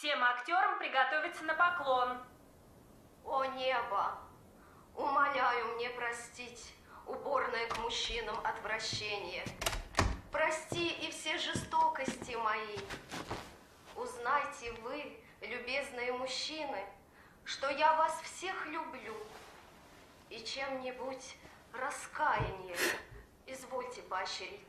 Всем актерам приготовиться на поклон. О небо, умоляю мне простить уборное к мужчинам отвращение. Прости и все жестокости мои. Узнайте вы, любезные мужчины, что я вас всех люблю. И чем-нибудь раскаяние извольте поощрить.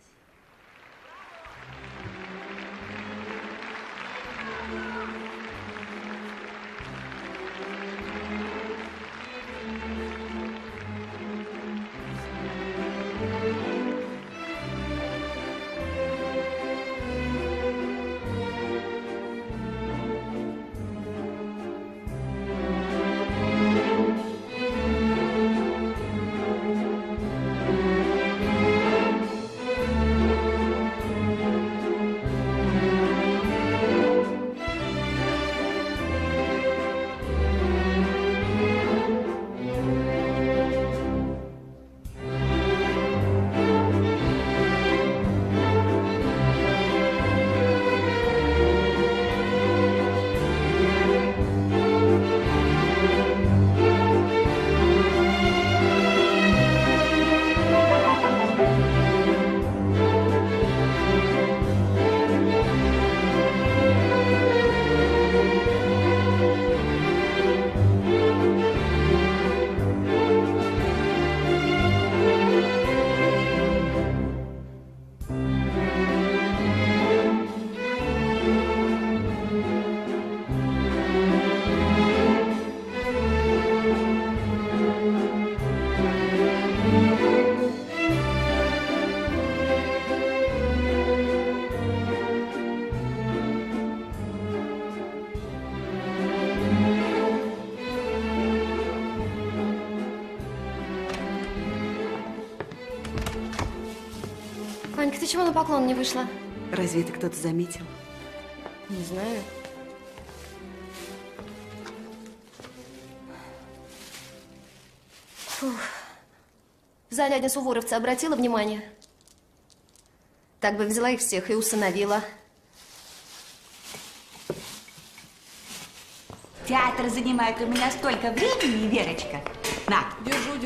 Чего на поклон не вышла? Разве это кто-то заметил? Не знаю. Фух. Заляня Суворовца обратила внимание? Так бы взяла их всех и усыновила. Театр занимает у меня столько времени, Верочка. На,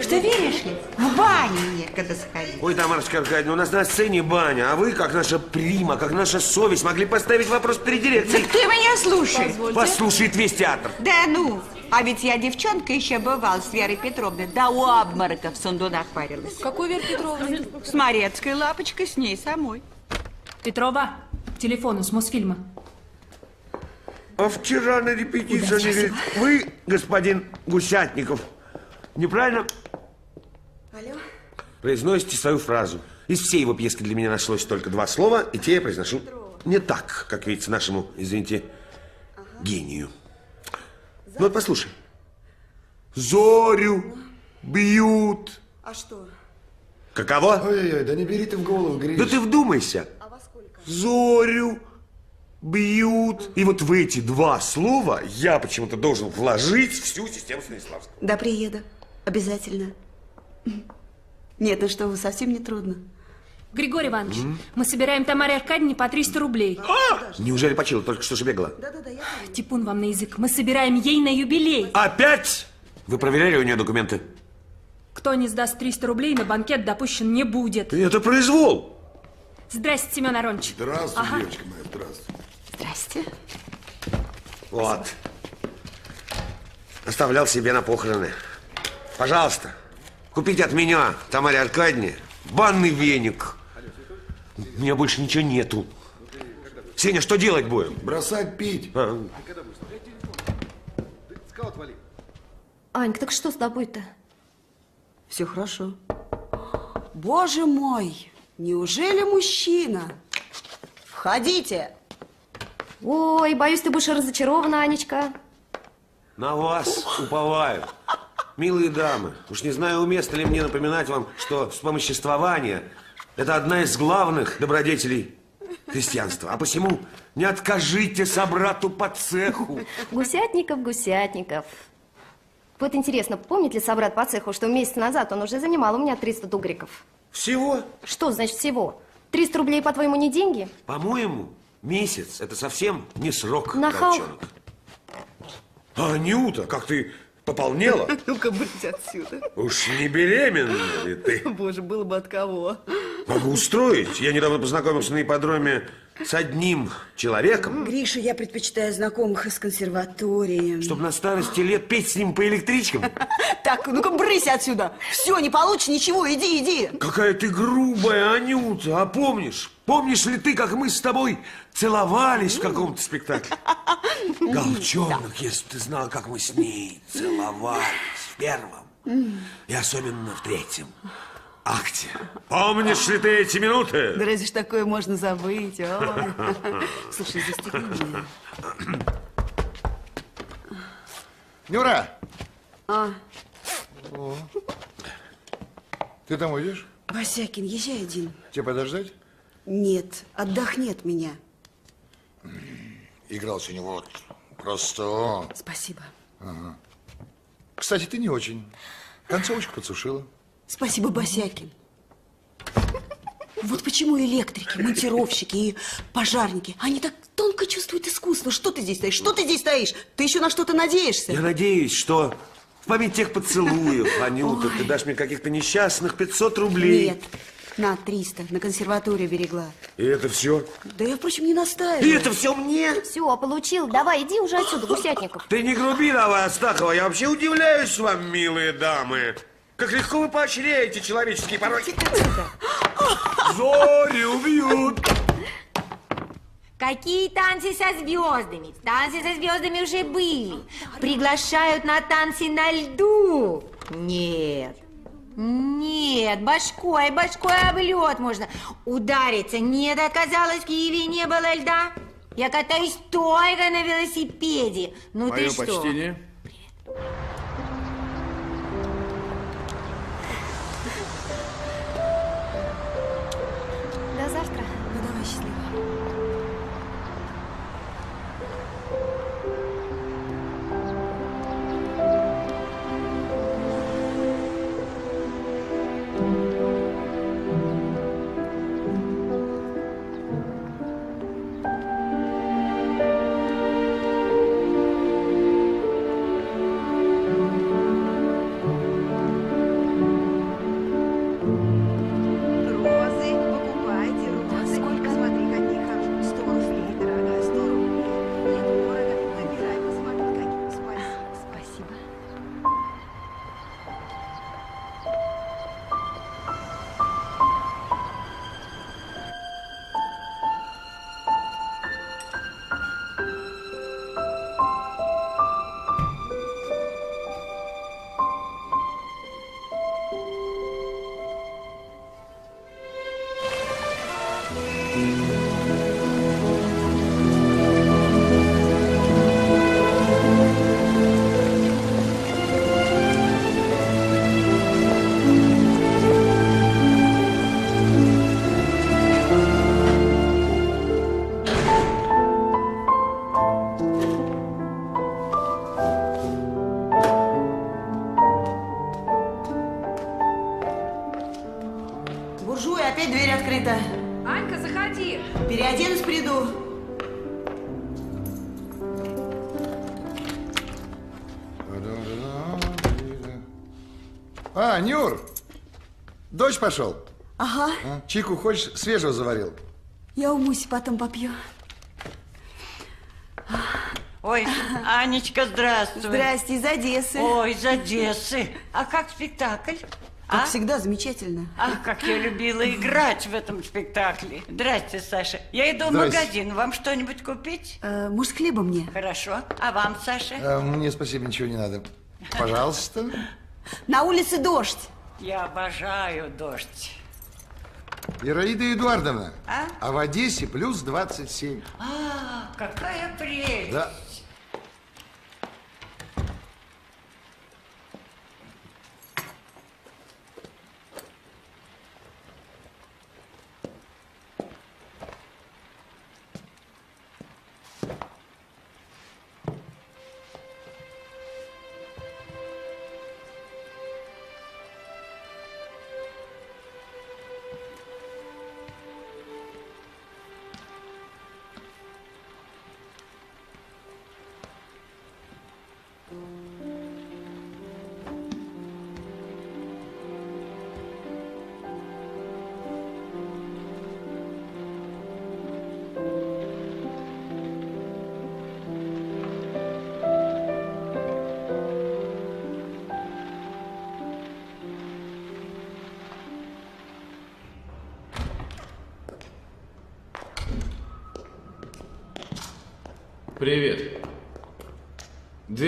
что веришь ли? В баню некогда сходить. Ой, Тамарочка Аркадьевна, у нас на сцене баня, а вы, как наша прима, как наша совесть, могли поставить вопрос перед дирекцией. Так ты меня слушай. Послушает весь театр. Да ну, а ведь я девчонка еще бывал с Верой Петровной, да у обморока в сундунах парилась. Какой Вера Петровна? С Морецкой лапочкой, с ней самой. Петрова, к телефону с Мосфильма. А вчера на репетиции они говорят, вы, господин Гусятников, неправильно Алло? произносите свою фразу. Из всей его пьески для меня нашлось только два слова, и те я произношу не так, как видится нашему, извините, гению. Ну вот послушай. Зорю бьют. А что? Каково? Ой-ой-ой, да не бери ты в голову, Гриш. Да ты вдумайся. А во сколько? Зорю бьют. И вот в эти два слова я почему-то должен вложить всю систему Станиславского. Да, приеду. Обязательно. Нет, ну что вы, совсем не трудно. Григорий Иванович, мы собираем Тамаре Аркадьевне по 300 рублей. Неужели почила? Только что же бегала. Да-да-да, я помню. Типун вам на язык. Мы собираем ей на юбилей. Опять? Вы проверяли у нее документы? Кто не сдаст 300 рублей, на банкет допущен не будет. Это произвол. Здрасте, Семен Аронович. Здравствуй, Ага. девочка моя, здравствуй. Здрасте. Вот. Оставлял себе на похороны. Пожалуйста, купите от меня, Тамаре Аркадьевне, банный веник. У меня больше ничего нету. Сеня, что делать будем? Бросать пить. А, Анька, так что с тобой-то? Все хорошо. Боже мой, неужели мужчина? Входите. Ой, боюсь, ты будешь разочарована, Анечка. на вас уповаю. Милые дамы, уж не знаю, уместно ли мне напоминать вам, что вспомоществование – это одна из главных добродетелей христианства. А посему не откажите собрату по цеху. Гусятников, Гусятников. Вот интересно, помнит ли собрат по цеху, что месяц назад он уже занимал у меня 300 тугриков? Всего, Что значит всего? 300 рублей, по-твоему, не деньги? по-моему, Месяц – это совсем не срок, Нахал. волчонок. А, Анюта, как ты пополнела? Ну-ка, брысь отсюда. Уж не беременна ли ты? Боже, было бы от кого. Могу устроить. Я недавно познакомился на ипподроме с одним человеком, Гриша, я предпочитаю знакомых из консерватории. чтобы на старости лет петь с ним по электричкам. Так, ну-ка, брысь отсюда. Все, не получится ничего, иди, иди. Какая ты грубая, Анюта. А помнишь? Помнишь ли ты, как мы с тобой целовались в каком-то спектакле? Голчонок, если бы ты знал, как мы с ней целовались в первом. И особенно в третьем акте. Помнишь ли ты эти минуты? Да разве ж такое можно забыть? Ой. Слушай, застегни меня. Нюра! А, Ты домой идешь? Босякин, езжай один. Тебе подождать? Нет, отдохни от меня. Играл сегодня вот просто... о. Спасибо. Кстати, ты не очень. Концовочку подсушила. Спасибо, Босякин. Вот почему электрики, монтировщики и пожарники, они так тонко чувствуют искусство. Что ты здесь стоишь? Что ты здесь стоишь? Ты еще на что-то надеешься? Я надеюсь, что в память тех поцелуев, Анюта, ты дашь мне каких-то несчастных 500 рублей. Нет, на 300, на консерваторию берегла. И это все? Да я, впрочем, не настаиваю. И это все мне? Все, получил. Давай, иди уже отсюда, Гусятников. Ты не груби давай, Астахова. Я вообще удивляюсь вам, милые дамы. Как легко вы поощряете человеческие пороки. Зори убьют. Какие танцы со звездами? Танцы со звездами уже были. Приглашают на танцы на льду. Нет. Нет, башкой, башкой об лед можно удариться. Нет, оказалось, в Киеве не было льда. Я катаюсь только на велосипеде. Ну ты что? До пошел. Ага, А, Чайку хочешь? Свежего заварил. я умусь, потом попью. Ой, Анечка, здравствуй. Здрасте, из Одессы. Ой, из Одессы. А как спектакль? Как А? всегда, замечательно. Ах, как я любила играть в этом спектакле. Здрасте, Саша. Я иду в Здрасте. магазин. Вам что-нибудь купить? Э, может, хлеба мне? Хорошо. А вам, Саша? А, мне спасибо, ничего не надо. Пожалуйста. На улице дождь. Я обожаю дождь. Ираида Эдуардовна, А? в Одессе плюс 27. А, какая прелесть. Да.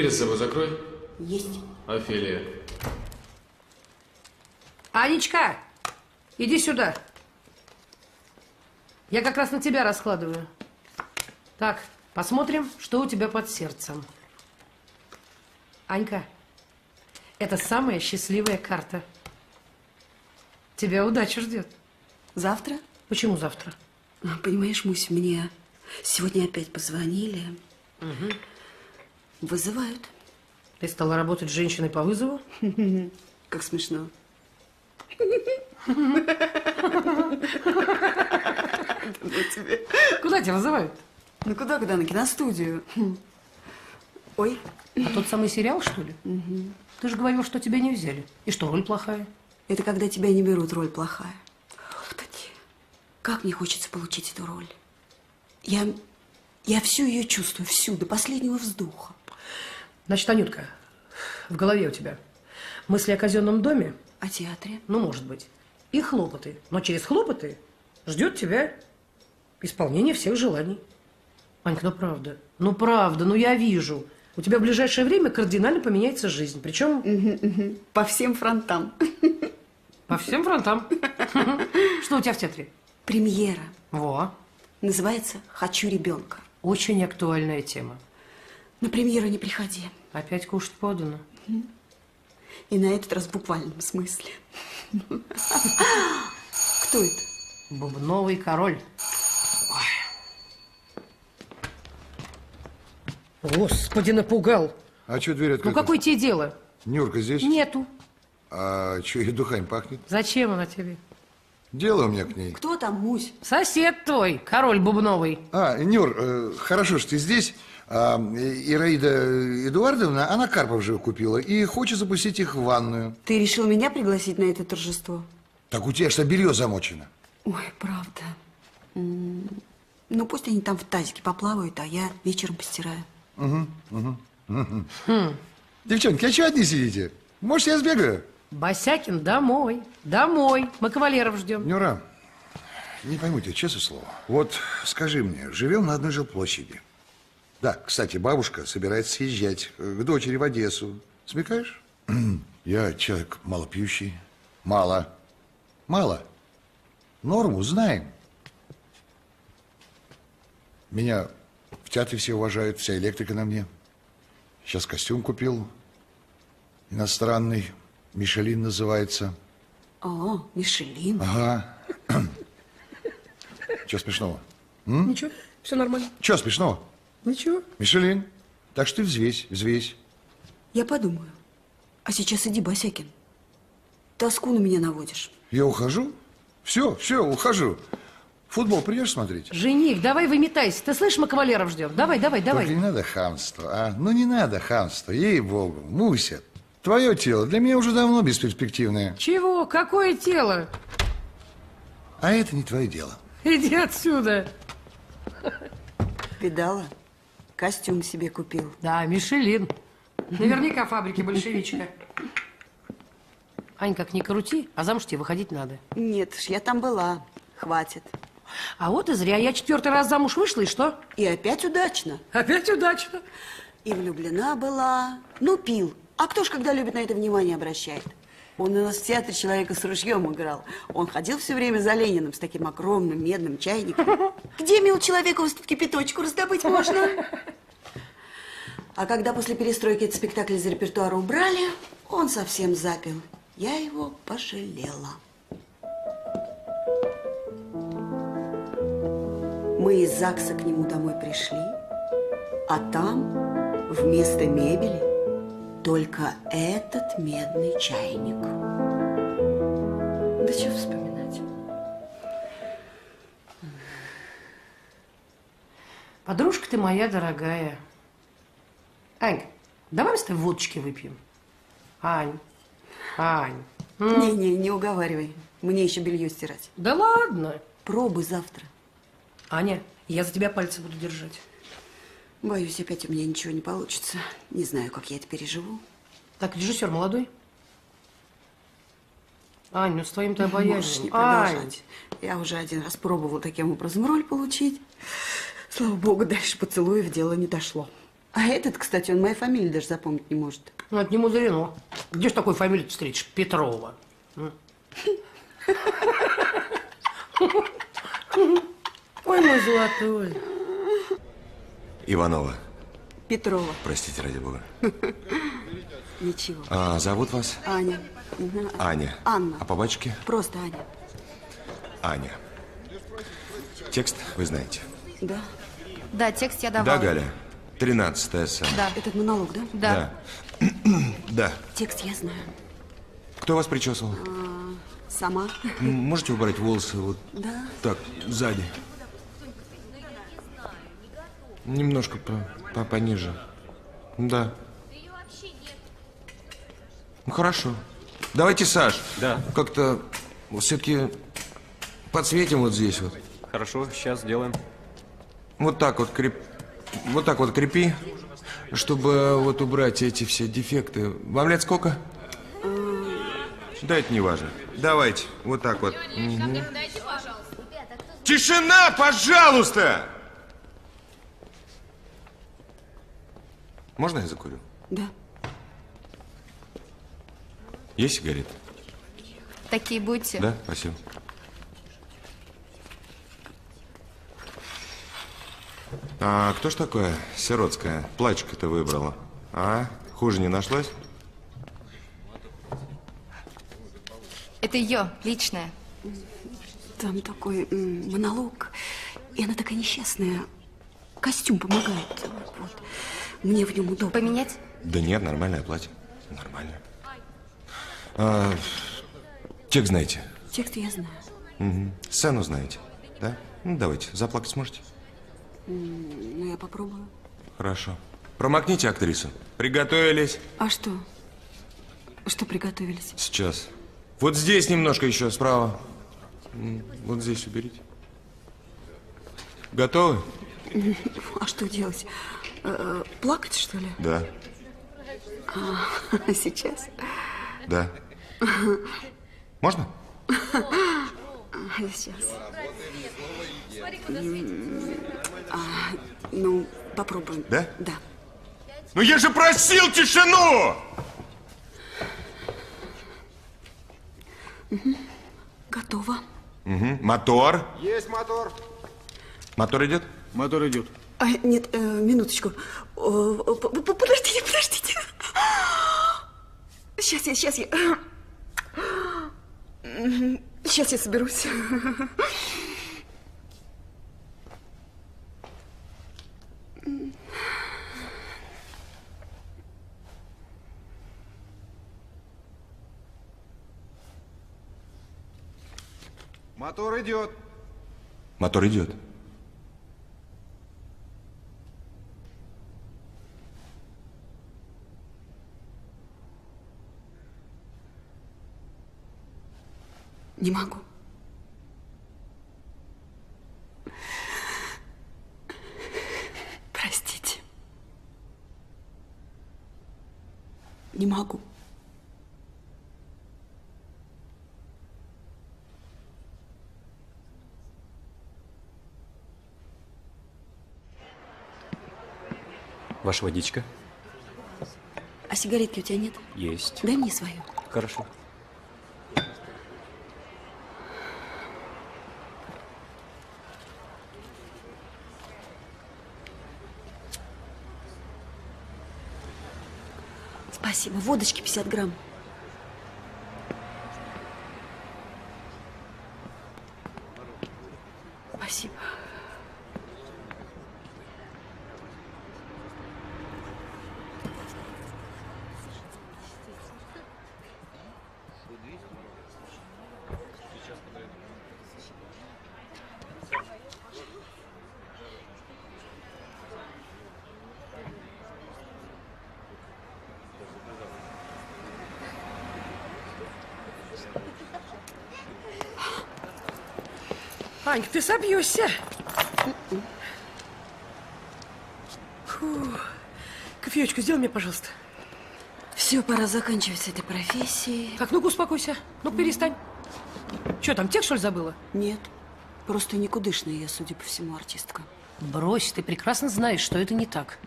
Дверь за собой закрой. Есть. Офелия. Анечка, иди сюда. Я как раз на тебя раскладываю. Так, посмотрим, что у тебя под сердцем. Анька, это самая счастливая карта. Тебя удача ждет. Завтра? Почему завтра? Понимаешь, Мусь, мне сегодня опять позвонили. Вызывают. Ты стала работать с женщиной по вызову? Как смешно. Куда тебя вызывают? Ну куда, куда? На киностудию. Ой. А тот самый сериал, что ли? Ты же говорил, что тебя не взяли. И что, роль плохая? Это когда тебя не берут, роль плохая. Господи, как мне хочется получить эту роль. Я, я всю ее чувствую, всю, до последнего вздоха. Значит, Анютка, в голове у тебя мысли о казенном доме, О театре? ну, может быть, и хлопоты. Но через хлопоты ждет тебя исполнение всех желаний. Анька, ну правда, ну правда, ну я вижу. У тебя в ближайшее время кардинально поменяется жизнь. Причем По всем фронтам. по всем фронтам. Что у тебя в театре? Премьера. Во, Называется «Хочу ребенка». очень актуальная тема. На премьеру не приходи. Опять кушать подано. И на этот раз в буквальном смысле. Кто это? Бубновый король. Ой. Господи, напугал. А что дверь Ну открыта? какое тебе дело? Нюрка здесь? Нету. А что, и духами пахнет? Зачем она тебе? Дело у меня к ней. Кто там, Мусь? Сосед твой, король бубновый. А, Нюр, э, хорошо, что ты здесь. А, Ираида Эдуардовна, она карпов же купила и хочет запустить их в ванную. Ты решил меня пригласить на это торжество? Так у тебя что, белье замочено? Ой, правда. Ну, пусть они там в тазике поплавают, а я вечером постираю. Девчонки, а что одни сидите? Может, я сбегаю? Босякин домой. Домой. Мы кавалеров ждем. Нюра, не пойму тебя, честное слово. Вот скажи мне, живем на одной жилплощади. Да, кстати, бабушка собирается съезжать э, к дочери в Одессу. Смекаешь? Я человек малопьющий. Мало. Мало. Норму знаем. Меня в театре все уважают, вся электрика на мне. Сейчас костюм купил. Иностранный. Мишелин называется. О, Мишелин. Ага. Чего смешного? Ничего, все нормально. Чего смешного? Ничего. Мишелин, так что ты взвесь, взвесь. Я подумаю. А сейчас иди, Босякин. Тоску на меня наводишь. Я ухожу? Все, все, ухожу. Футбол придешь смотреть? Жених, давай выметайся. Ты слышишь, мы кавалеров ждем. Давай, давай, давай. Только не надо хамства, а? Ну не надо хамства, ей-богу. Муся, твое тело для меня уже давно бесперспективное. Чего? Какое тело? А это не твое дело. Иди отсюда. Видала? Костюм себе купил. Да, Мишелин. Наверняка фабрики большевичка. Ань, как ни крути, а замуж тебе выходить надо. Нет ж, я там была. Хватит. А вот и зря. Я четвертый раз замуж вышла, и что? И опять удачно. Опять удачно. И влюблена была. Ну, пил. А кто ж когда любит на это внимание обращает? Он у нас в театре человека с ружьем играл. Он ходил все время за Лениным с таким огромным медным чайником. Где, мил человек, вас тут кипяточку раздобыть можно? А когда после перестройки этот спектакль из репертуара убрали, он совсем запил. Я его пожалела. Мы из ЗАГСа к нему домой пришли, а там вместо мебели только этот медный чайник. Да что вспоминать? Подружка ты моя дорогая. Ань, давай мы с тобой водочки выпьем. Ань, Ань. Не-не, не уговаривай. Мне еще белье стирать. Да ладно. Пробуй завтра. Аня, я за тебя пальцы буду держать. Боюсь, опять у меня ничего не получится. Не знаю, как я это переживу. Так, режиссер молодой? Ань, ну с твоим-то Можешь обаянием. не Ань, продолжать. Я уже один раз пробовала таким образом роль получить. Слава богу, дальше поцелуев дело не дошло. А этот, кстати, он моей фамилии даже запомнить не может. Ну, это не мудрено. Где ж такой фамилию встретишь? Петрова. Ой, мой золотой. Иванова. Петрова. Простите, ради бога. Ничего. А, зовут вас? Аня. Аня. Анна. А по батюшке? Просто Аня. Аня. Текст вы знаете. Да. Да, текст я Да, давала. Галя? Тринадцатая сцена. Да. Этот монолог, да? Да. Да. Да. Текст я знаю. Кто вас причесывал? А, сама. Можете убрать волосы вот Да. так, сзади? Немножко по, по- пониже. Да. Ну, хорошо. Давайте, Саш. Да. Как-то все-таки подсветим вот здесь вот. Хорошо, сейчас сделаем. Вот так вот креп... Вот так вот крепи, чтобы вот убрать эти все дефекты. Вам лет сколько? Да, это не важно. Давайте, вот так вот. Тишина, пожалуйста! Можно я закурю? Да. Есть сигарет? Такие будьте. Да, спасибо. А кто ж такое сиротская? Плачка-то выбрала. А? Хуже не нашлось? Это ее, личное. Там такой монолог, и она такая несчастная. Костюм помогает. Вот. Мне в нем удобно. Поменять? Да нет, нормальное платье. Нормальное. А, текст знаете? Текст я знаю. Мгм. Сцену знаете? Да? Ну, давайте, заплакать сможете? Ну, я попробую. Хорошо. Промокните актрису. Приготовились. А что? Что приготовились? Сейчас. Вот здесь немножко еще справа. Вот здесь уберите. Готовы? А что делать? Э, Плакать, что ли? Да. А, сейчас? Да. Можно? Сейчас. М, а, ну, попробуем. Да? Да. Ну я же просил тишину! Мгм. Готово. Мгм. Мотор. Есть мотор. Мотор идет? Мотор идет. А, нет, э, минуточку. О, Подождите, подождите. Сейчас я, сейчас я. Сейчас я соберусь. Мотор идет. Мотор идет. Не могу. Простите. Не могу. Ваша водичка? А сигаретки у тебя нет? Есть. Дай мне свою. Хорошо. Спасибо. Водочки 50 грамм. Спасибо. Анька, ты собьешься. Фу. Кофеечку сделай мне, пожалуйста. Все, пора заканчивать с этой профессией. Так, ну-ка успокойся. ну перестань. Что там, текст, что ли, забыла? Нет. Просто никудышная я, судя по всему, артистка. Брось, ты прекрасно знаешь, что это не так.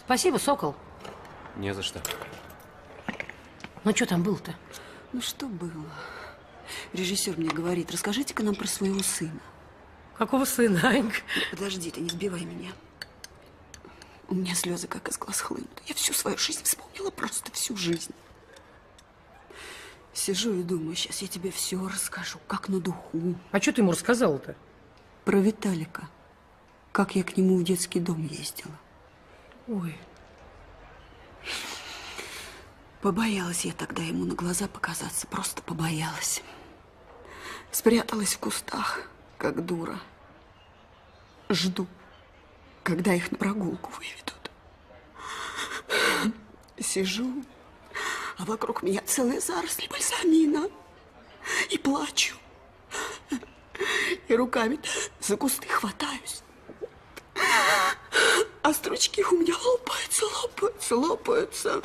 Спасибо, Сокол. Не за что. Ну, что там было-то? Ну, что было? Режиссер мне говорит, расскажите-ка нам про своего сына. Какого сына, Анька? Подожди, ты не сбивай меня. У меня слезы как из глаз хлынут. Я всю свою жизнь вспомнила, просто всю жизнь. Сижу и думаю, сейчас я тебе все расскажу, как на духу. А что ты ему рассказала-то? Про Виталика. Как я к нему в детский дом ездила. Ой, Побоялась я тогда ему на глаза показаться, просто побоялась. Спряталась в кустах, как дура. Жду, когда их на прогулку выведут. Сижу, а вокруг меня целые заросли бальзамина. И плачу. И руками за кусты хватаюсь. А стручки у меня лопаются, лопаются, лопаются.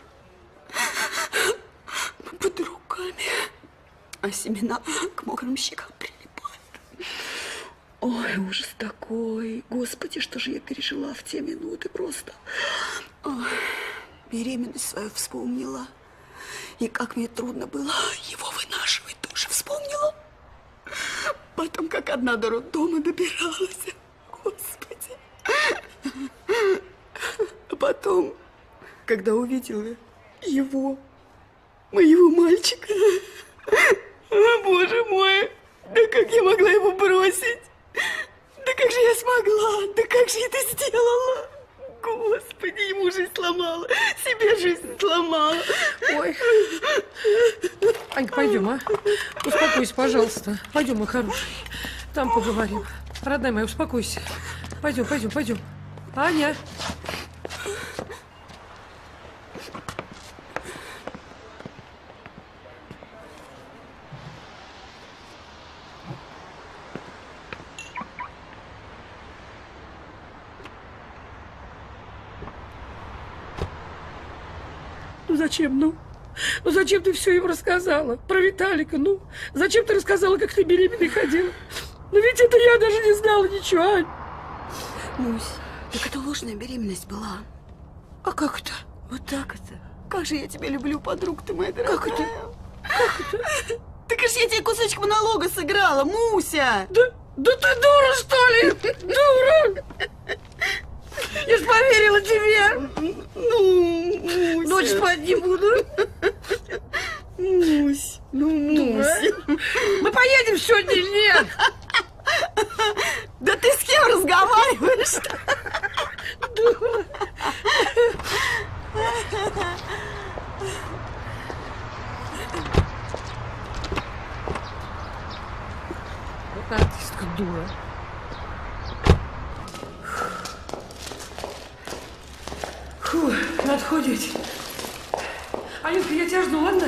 Под руками. А семена к мокрым щекам прилипают. Ой, ужас такой. Господи, что же я пережила в те минуты просто. Ой, беременность свою вспомнила. И как мне трудно было его вынашивать, тоже вспомнила. Потом, как одна до роддома добиралась. Господи. А потом, когда увидела его, моего мальчика. О, боже мой, да как я могла его бросить? Да как же я смогла? Да как же я это сделала? Господи, ему жизнь сломала, себе жизнь сломала. Ой. Анька, пойдем, а? Успокойся, пожалуйста. Пойдем, мой хороший. Там поговорим. Родная моя, успокойся. Пойдем, пойдем, пойдем. Аня. Зачем, ну? Ну зачем ты все им рассказала? Про Виталика, ну? Зачем ты рассказала, как ты беременной ходила? Ну ведь это я даже не знала ничего, Ань. Мусь, так это ложная беременность была. А как это? Вот так это. Как же я тебя люблю, подруга ты моя дорогая. Как это? Как это? Так же я тебе кусочек монолога сыграла, Муся! Да, да ты дура, что ли? Дура! Я ж поверила тебе! Ну. Ночь спать не буду. Мусь, ну, Мусь. Мы поедем сегодня или нет? Да ты с кем разговариваешь? Дура. Вот артистка дура. Фу, надо ходить. Анютка, я тебя жду, ладно?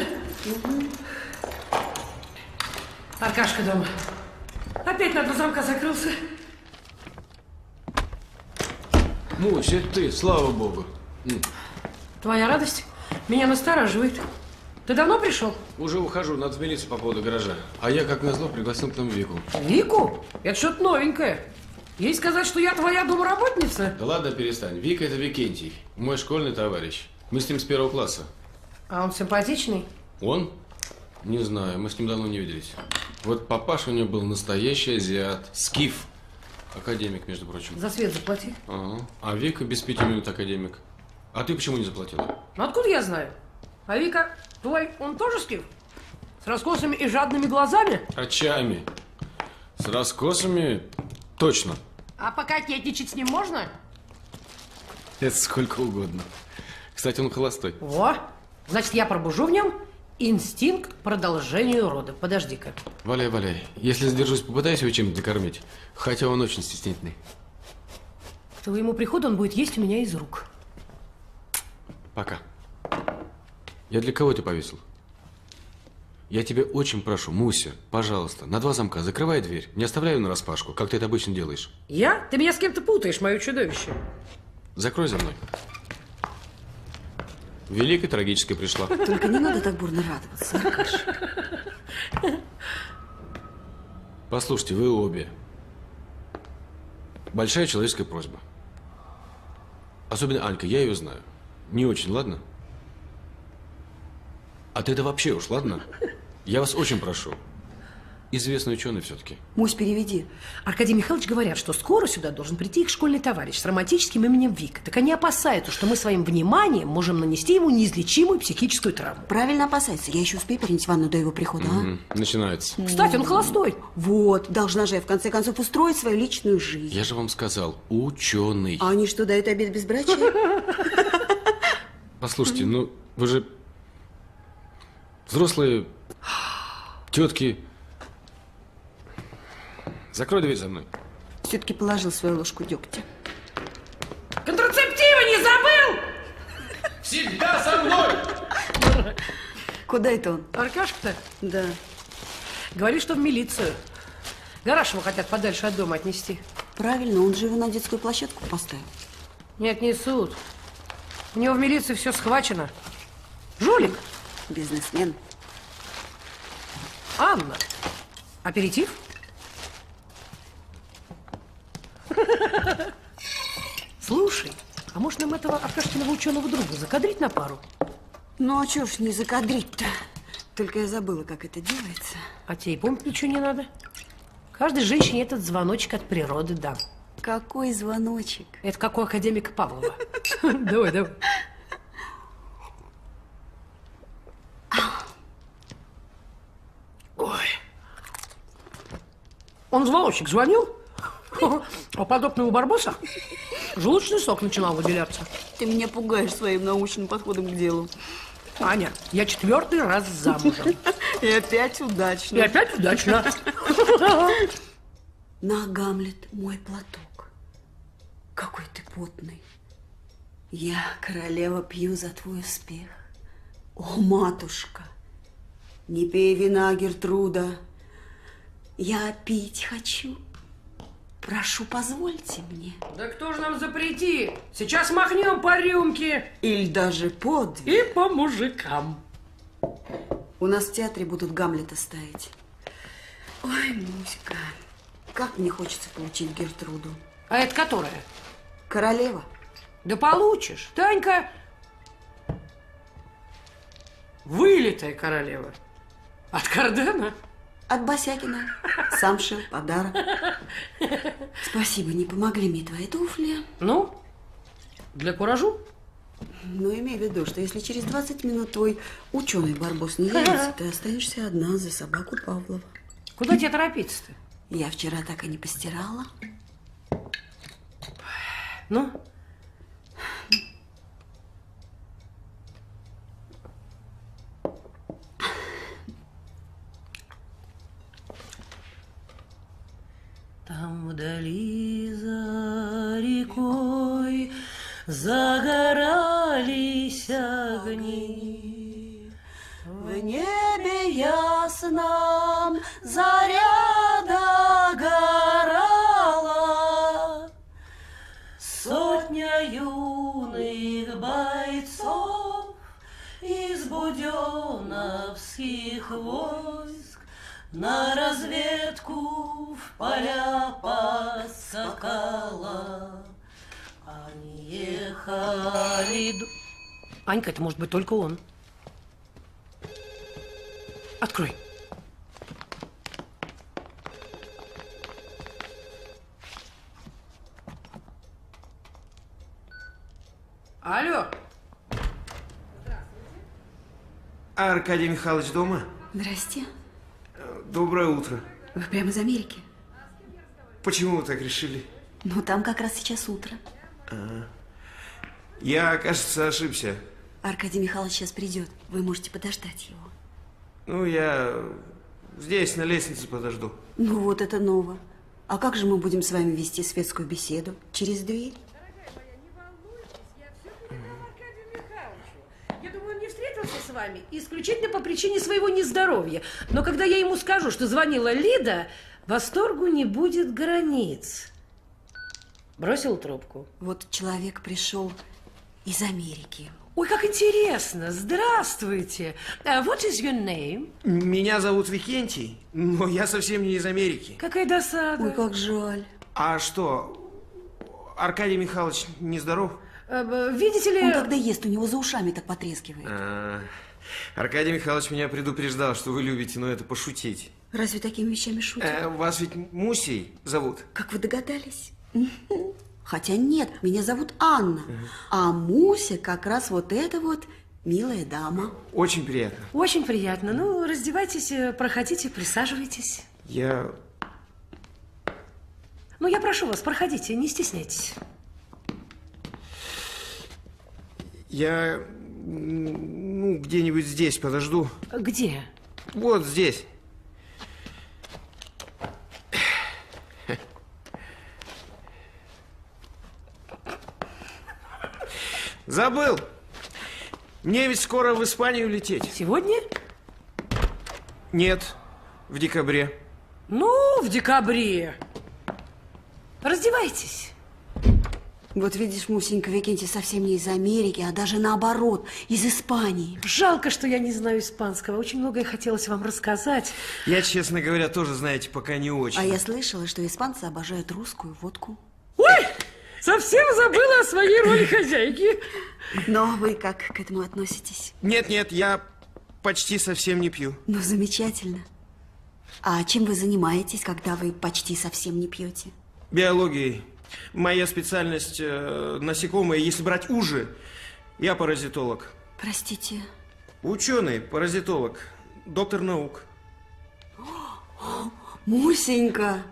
Аркашка дома. Опять на два замка закрылся. Мусь, это ты, слава богу. Твоя радость меня настораживает. Ты давно пришел? Уже ухожу, надо смениться по поводу гаража. А я, как назло, пригласил к нам Вику. Вику? Это что-то новенькое. Ей сказать, что я твоя домработница? Да ладно, перестань. Вика это Викентий, мой школьный товарищ. Мы с ним с первого класса. А он симпатичный? Он? Не знаю, мы с ним давно не виделись. Вот папаша у него был настоящий азиат. Скиф. Академик, между прочим. За свет заплати. Ага. А Вика без пяти минут академик. А ты почему не заплатила? Ну откуда я знаю? А Вика, твой, он тоже скиф? С раскосыми и жадными глазами? Очами. С раскосами точно. А пококетничать с ним можно? Это сколько угодно. Кстати, он холостой. Во! Значит, я пробужу в нем инстинкт к продолжению рода. Подожди-ка. Валяй, валяй. Если задержусь, попытаюсь его чем-то докормить. Хотя он очень стеснительный. К твоему приходу он будет есть у меня из рук. Пока. Я для кого это повесил? Я тебя очень прошу, Муся, пожалуйста, на два замка закрывай дверь. Не оставляй ее нараспашку, как ты это обычно делаешь. Я? Ты меня с кем-то путаешь, мое чудовище. Закрой за мной. Великая трагическая пришла. Только не надо так бурно радоваться, Аркаш. Послушайте, вы обе. Большая человеческая просьба. Особенно Анька, я ее знаю. Не очень, ладно? А ты это вообще уж, ладно? Я вас очень прошу. Известный ученый все-таки. Мусь, переведи. Аркадий Михайлович говорят, что скоро сюда должен прийти их школьный товарищ с романтическим именем Вика. Так они опасаются, что мы своим вниманием можем нанести ему неизлечимую психическую травму. Правильно опасается. Я еще успею принять ванну до его прихода, а? Мгм, Начинается. Кстати, он холостой. Вот, должна же я в конце концов устроить свою личную жизнь. Я же вам сказал, ученый. А они что, дают обед безбрачия? Послушайте, ну вы же взрослые тетки. Закрой дверь за мной. Все-таки положил свою ложку дегтя. Контрацептивы не забыл? Всегда со мной! Куда это он? Аркашка-то? Да. Говорит, что в милицию. Гарашева хотят подальше от дома отнести. Правильно, он же его на детскую площадку поставил. Не отнесут. У него в милиции все схвачено. Жулик. Бизнесмен. Анна. Аперитив? Слушай, а может нам этого Аркашкиного ученого друга закадрить на пару? Ну, а чё ж не закадрить-то? Только я забыла, как это делается. А тебе и помнить ничего не надо. Каждой женщине этот звоночек от природы дан. Какой звоночек? Это как у академика Павлова. Давай, давай. Он звоночек звонил, а подобный у Барбоса желудочный сок начинал выделяться. Ты меня пугаешь своим научным подходом к делу. Аня, я четвертый раз замужем. И опять удачно. И опять удачно. На, Гамлет, мой платок. Какой ты потный. Я, королева, пью за твой успех. О, матушка, не пей вина, Гертруда. Я пить хочу. Прошу, позвольте мне. Да кто же нам запретит? Сейчас махнем по рюмке. Или даже под. И по мужикам. У нас в театре будут Гамлета ставить. Ой, Муська, как мне хочется получить Гертруду. А это которая? Королева. Да получишь. Танька вылитая королева. От Кардена? От Босякина. Сам шил подарок. Спасибо, не помогли мне твои туфли. Ну, для куражу? Но имей в виду, что если через 20 минут твой ученый Барбос не явится, ты останешься одна за собаку Павлова. Куда тебе торопиться-то? Я вчера так и не постирала. Ну? Там вдали за рекой загорались огни. В небе ясном заря догорала. Сотня юных бойцов из буденовских войск на разведку в поля поскакала. Они ехали... Анька, это может быть только он. Открой. Алло. А Аркадий Михайлович дома? Здрасте. Доброе утро. Вы прямо из Америки? Почему вы так решили? Ну, там как раз сейчас утро. А. Я, кажется, ошибся. Аркадий Михайлович сейчас придет. Вы можете подождать его. Ну, я здесь, на лестнице подожду. Ну, вот это ново. А как же мы будем с вами вести светскую беседу? Через дверь? Вами исключительно по причине своего нездоровья. Но когда я ему скажу, что звонила Лида, восторгу не будет границ. Бросил трубку. Вот человек пришел из Америки. Ой, как интересно. Здравствуйте. Uh, what is your name? Меня зовут Викентий, но я совсем не из Америки. Какая досада. Ой, как жаль. А что, Аркадий Михайлович нездоров? Э, Видите ли... Он когда ест, у него за ушами так потрескивает. А, Аркадий Михайлович меня предупреждал, что вы любите, но это пошутить. Разве такими вещами шутят? Э, вас ведь Мусей зовут? Как вы догадались? Хотя нет, меня зовут Анна. А Муся как раз вот эта вот милая дама. Очень приятно. Очень приятно. Ну, раздевайтесь, э, проходите, присаживайтесь. Я... Ну, я прошу вас, проходите, не стесняйтесь. Я... Ну, где-нибудь здесь подожду. Где? Вот здесь. Забыл. Мне ведь скоро в Испанию лететь. Сегодня? Нет, в декабре. Ну, в декабре. Раздевайтесь. Вот видишь, Мусенька, Викентий совсем не из Америки, а даже наоборот, из Испании. Жалко, что я не знаю испанского. Очень многое хотелось вам рассказать. Я, честно говоря, тоже, знаете, пока не очень. А я слышала, что испанцы обожают русскую водку. Ой, совсем забыла о своей роли хозяйки. Но вы как к этому относитесь? Нет-нет, я почти совсем не пью. Ну, замечательно. А чем вы занимаетесь, когда вы почти совсем не пьете? Биологией. Моя специальность э, насекомые. Если брать уже, я паразитолог. Простите. Ученый, паразитолог, доктор наук. Мусенька,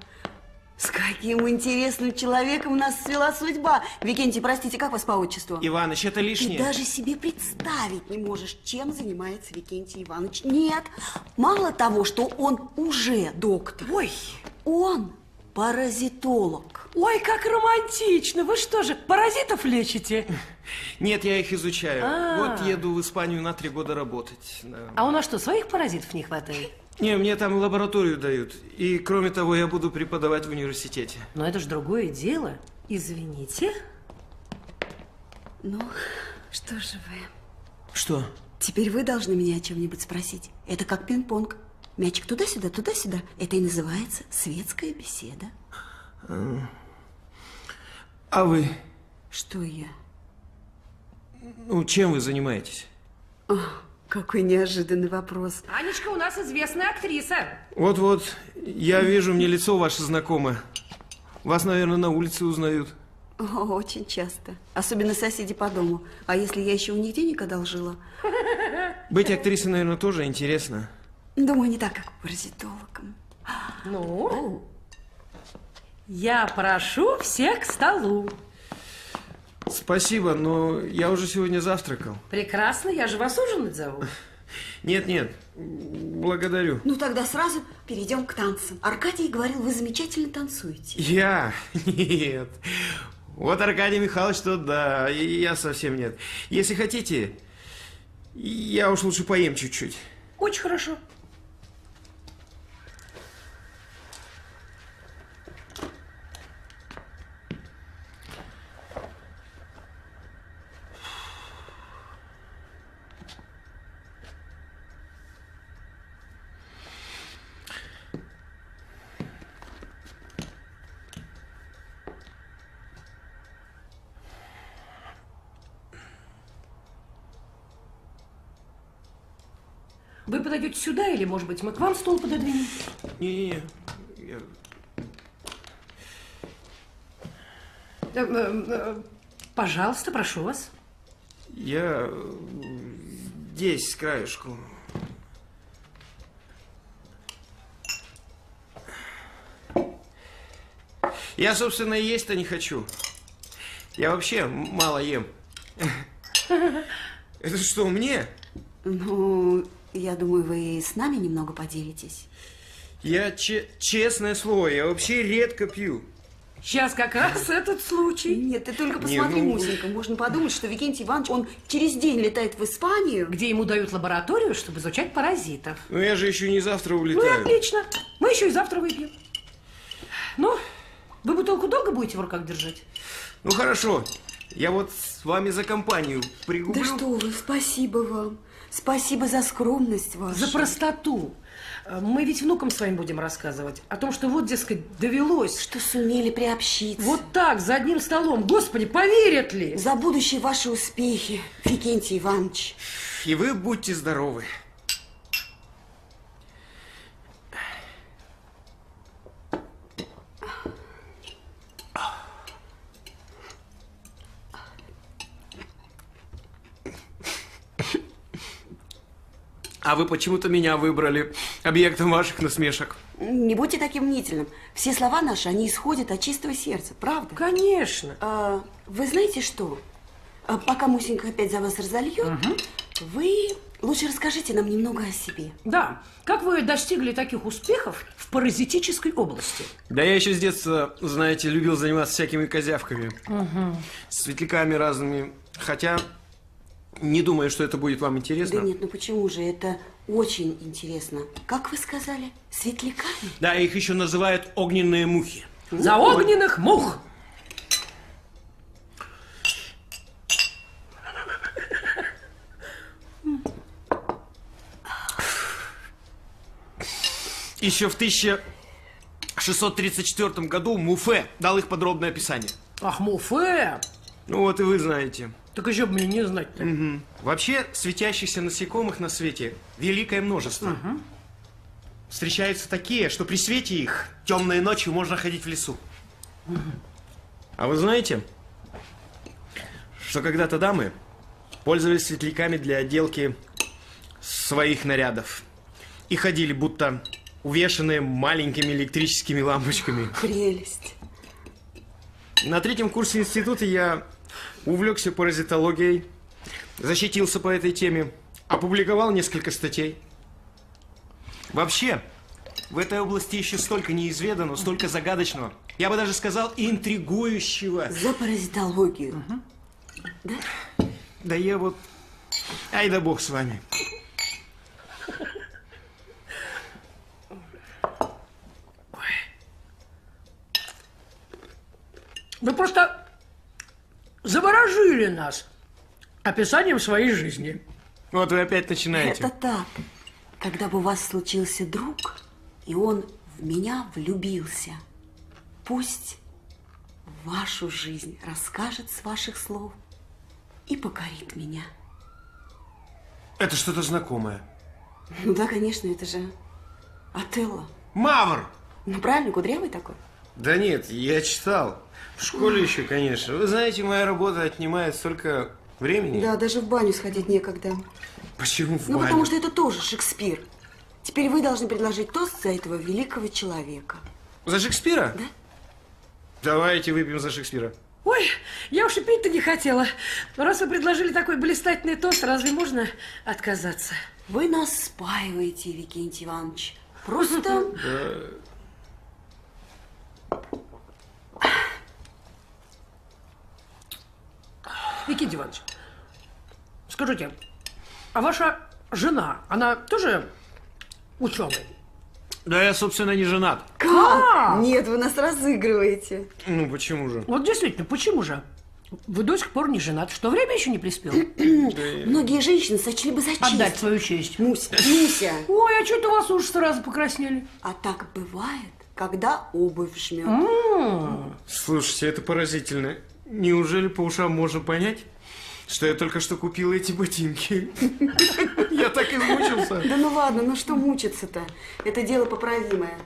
с каким интересным человеком нас свела судьба. Викентий, простите, как вас по отчеству? Иваныч, это Ты лишнее. даже себе представить не можешь, чем занимается Викентий Иванович. Нет, мало того, что он уже доктор. Ой. Он паразитолог. Ой, как романтично. Вы что же, паразитов лечите? Нет, я их изучаю. А. Вот еду в Испанию на три года работать. Да. А у нас что, своих паразитов не хватает? Не, мне там лабораторию дают. И, кроме того, я буду преподавать в университете. Но это же другое дело. Извините. Ну, что же вы? Что? Теперь вы должны меня о чем-нибудь спросить. Это как пинг-понг. Мячик туда-сюда, туда-сюда. Это и называется светская беседа. А, а вы? Что я? Ну, чем вы занимаетесь? О, какой неожиданный вопрос. Анечка у нас известная актриса. Вот-вот, я вижу, мне лицо ваше знакомое. Вас, наверное, на улице узнают. О, очень часто. Особенно соседи по дому. А если я еще у них денег одолжила? Быть актрисой, наверное, тоже интересно. Думаю, не так, как паразитологом. Ну? Я прошу всех к столу. Спасибо, но я уже сегодня завтракал. Прекрасно, я же вас ужинать зову. Нет-нет, благодарю. Ну, тогда сразу перейдем к танцам. Аркадий говорил, вы замечательно танцуете. Я? Нет. Вот Аркадий Михайлович, то да, я совсем нет. Если хотите, я уж лучше поем чуть-чуть. Очень хорошо. Вы подойдете сюда или, может быть, мы к вам стол пододвинем? Не-не-не. я- Э, э, э, Пожалуйста, прошу вас. Я здесь, с краешку. Я, собственно, и есть-то не хочу. Я вообще мало ем. Это что, мне? Ну, я думаю, вы с нами немного поделитесь. Я, че- честное слово, я вообще редко пью. Сейчас как раз этот случай. Нет, ты только Не, посмотри, ну- Мусенька, можно подумать, что Викентий Иванович, он через день летает в Испанию. Где ему дают лабораторию, чтобы изучать паразитов. Ну, я же еще не завтра Ну улетаю. отлично. Мы еще и завтра выпьем. Ну, вы бутылку долго будете в руках держать? Ну, хорошо. Я вот с вами за компанию пригублю. Да что вы, спасибо вам. Спасибо за скромность вашу. За простоту. Э, Мы ведь внукам своим будем рассказывать о том, что вот, дескать, довелось. Что сумели приобщиться. Вот так, за одним столом. Господи, поверят ли? За будущие ваши успехи, Викентий Иванович. И вы будьте здоровы. А вы почему-то меня выбрали объектом ваших насмешек. Не будьте таким мнительным. Все слова наши, они исходят от чистого сердца, правда? Конечно. А, вы знаете что? А, пока Мусенька опять за вас разольет, вы лучше расскажите нам немного о себе. Да. Как вы достигли таких успехов в паразитической области? Да я еще с детства, знаете, любил заниматься всякими козявками. Угу. Светляками разными. Хотя не думаю, что это будет вам интересно. Да нет, ну почему же? Это очень интересно. Как вы сказали? Светляками? Да, их еще называют огненные мухи. За огненных мух! Еще в 1634 году Муфе дал их подробное описание. Ах, муфе! Ну вот и вы знаете. Так еще бы мне не знать-то. Мгм. Вообще, светящихся насекомых на свете великое множество. Встречаются такие, что при свете их темной ночью можно ходить в лесу. А вы знаете, что когда-то дамы пользовались светляками для отделки своих нарядов и ходили будто увешанные маленькими электрическими лампочками. Прелесть. На третьем курсе института я увлекся паразитологией, защитился по этой теме, опубликовал несколько статей. Вообще, в этой области еще столько неизведанного, столько загадочного, я бы даже сказал, интригующего. За паразитологию. Да? Да я вот... Ай да бог с вами. Вы просто заворожили нас описанием своей жизни. Вот вы опять начинаете. Это так. Когда бы у вас случился друг, и он в меня влюбился, пусть вашу жизнь расскажет с ваших слов и покорит меня. Это что-то знакомое. Ну да, конечно, это же Отелло. Мавр! Ну правильно, кудрявый такой. Да нет, я читал. В школе еще, конечно. Вы знаете, моя работа отнимает столько времени. Да, даже в баню сходить некогда. Почему в Ну, баню? потому что это тоже Шекспир. Теперь вы должны предложить тост за этого великого человека. За Шекспира? Да. Давайте выпьем за Шекспира. Ой, я уж и пить-то не хотела. Но раз вы предложили такой блистательный тост, разве можно отказаться? Вы нас спаиваете, Викентий Иванович. Просто... Никита Иванович, скажите, а ваша жена, она тоже ученый? Да я, собственно, не женат. Как? Нет, вы нас разыгрываете. Ну, почему же? Вот действительно, почему же? Вы до сих пор не женат. Что, время еще не приспело? Многие женщины сочли бы за честь. Отдать свою честь. Муся, Муся. Ой, а что-то у вас уж сразу покраснели. А так бывает, когда обувь жмет. Слушайте, это поразительно. Неужели по ушам можно понять, что я только что купил эти ботинки? Я так измучился. Да ну ладно, ну что мучиться-то? Это дело поправимое.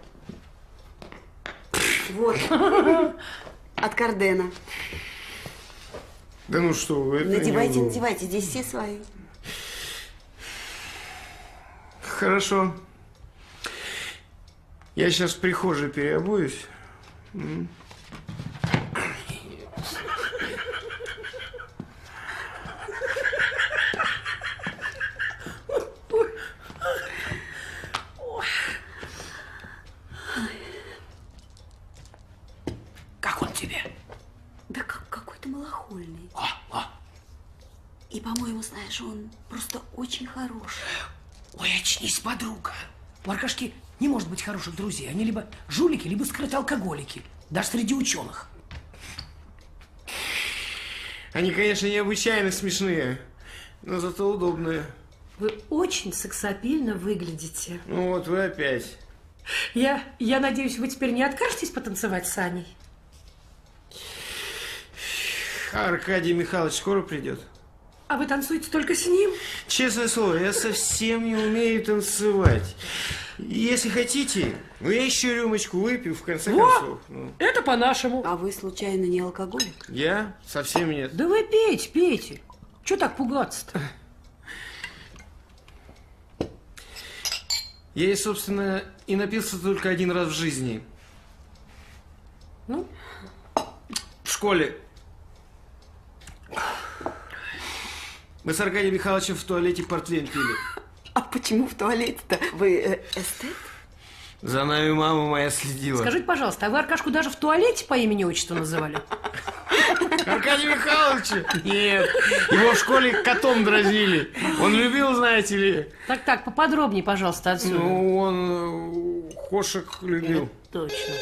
Вот. От Кардена. Да ну что вы, это Надевайте, надевайте, здесь все свои. Хорошо. Я сейчас в прихожей переобуюсь. Как он тебе? Да как какой-то малохольный. И, по-моему, знаешь, он просто очень хороший. Ой, очнись, подруга. У Аркашки не может быть хороших друзей. Они либо жулики, либо скрытые алкоголики. Даже среди ученых. Они, конечно, необычайно смешные, но зато удобные. Вы очень сексапильно выглядите. Ну вот вы опять. Я, я надеюсь, вы теперь не откажетесь потанцевать с Аней? Аркадий Михайлович скоро придет? А вы танцуете только с ним? Честное слово, я совсем не умею танцевать. Если хотите, ну я еще рюмочку выпью, в конце Во! концов. Ну, Это по-нашему. А вы, случайно, не алкоголик? я совсем нет. Да вы пейте, пейте. Чего так пугаться-то? Я, и, собственно, и напился только один раз в жизни. Ну? В школе. Мы с Аркадием Михайловичем в туалете портвейн пили. А почему в туалете-то? Вы э, эстет? За нами мама моя следила. Скажите, пожалуйста, а вы Аркашку даже в туалете по имени отчеству называли? Аркадий Михайлович? Нет, его в школе котом дразнили. Он любил, знаете ли. Так, так, поподробнее, пожалуйста, отсюда. Ну, он э, кошек любил. Точно.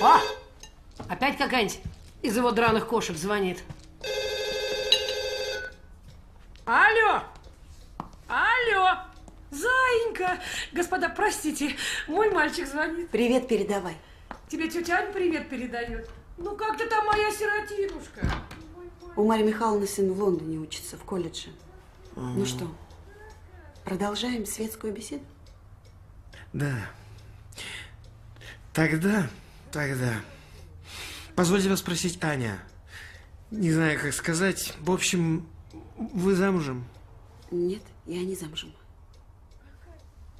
А! Опять какая-нибудь из его драных кошек звонит. Алло! Алло! Заинька! Господа, простите, мой мальчик звонит. Привет передавай. Тебе тетя Ань привет передает. Ну как ты там, моя сиротинушка? У Марьи Михайловны сын в Лондоне учится, в колледже. Ну что, продолжаем светскую беседу? Да. Тогда, тогда. Позвольте вас спросить, Аня. Не знаю, как сказать. В общем, вы замужем? Нет, я не замужем.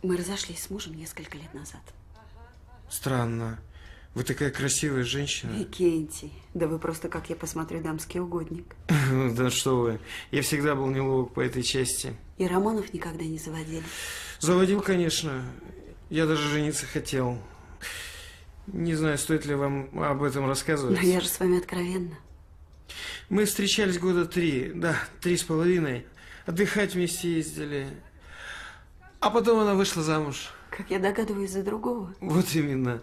Мы разошлись с мужем несколько лет назад. Странно. Вы такая красивая женщина. Викентий, да вы просто, как я посмотрю, дамский угодник. Да что вы. Я всегда был неловок по этой части. И романов никогда не заводили. Заводил, конечно. Я даже жениться хотел. Не знаю, стоит ли вам об этом рассказывать. Но я же с вами откровенна. Мы встречались года три, да, три с половиной. Отдыхать вместе ездили. А потом она вышла замуж. Как я догадываюсь, за другого. Вот именно.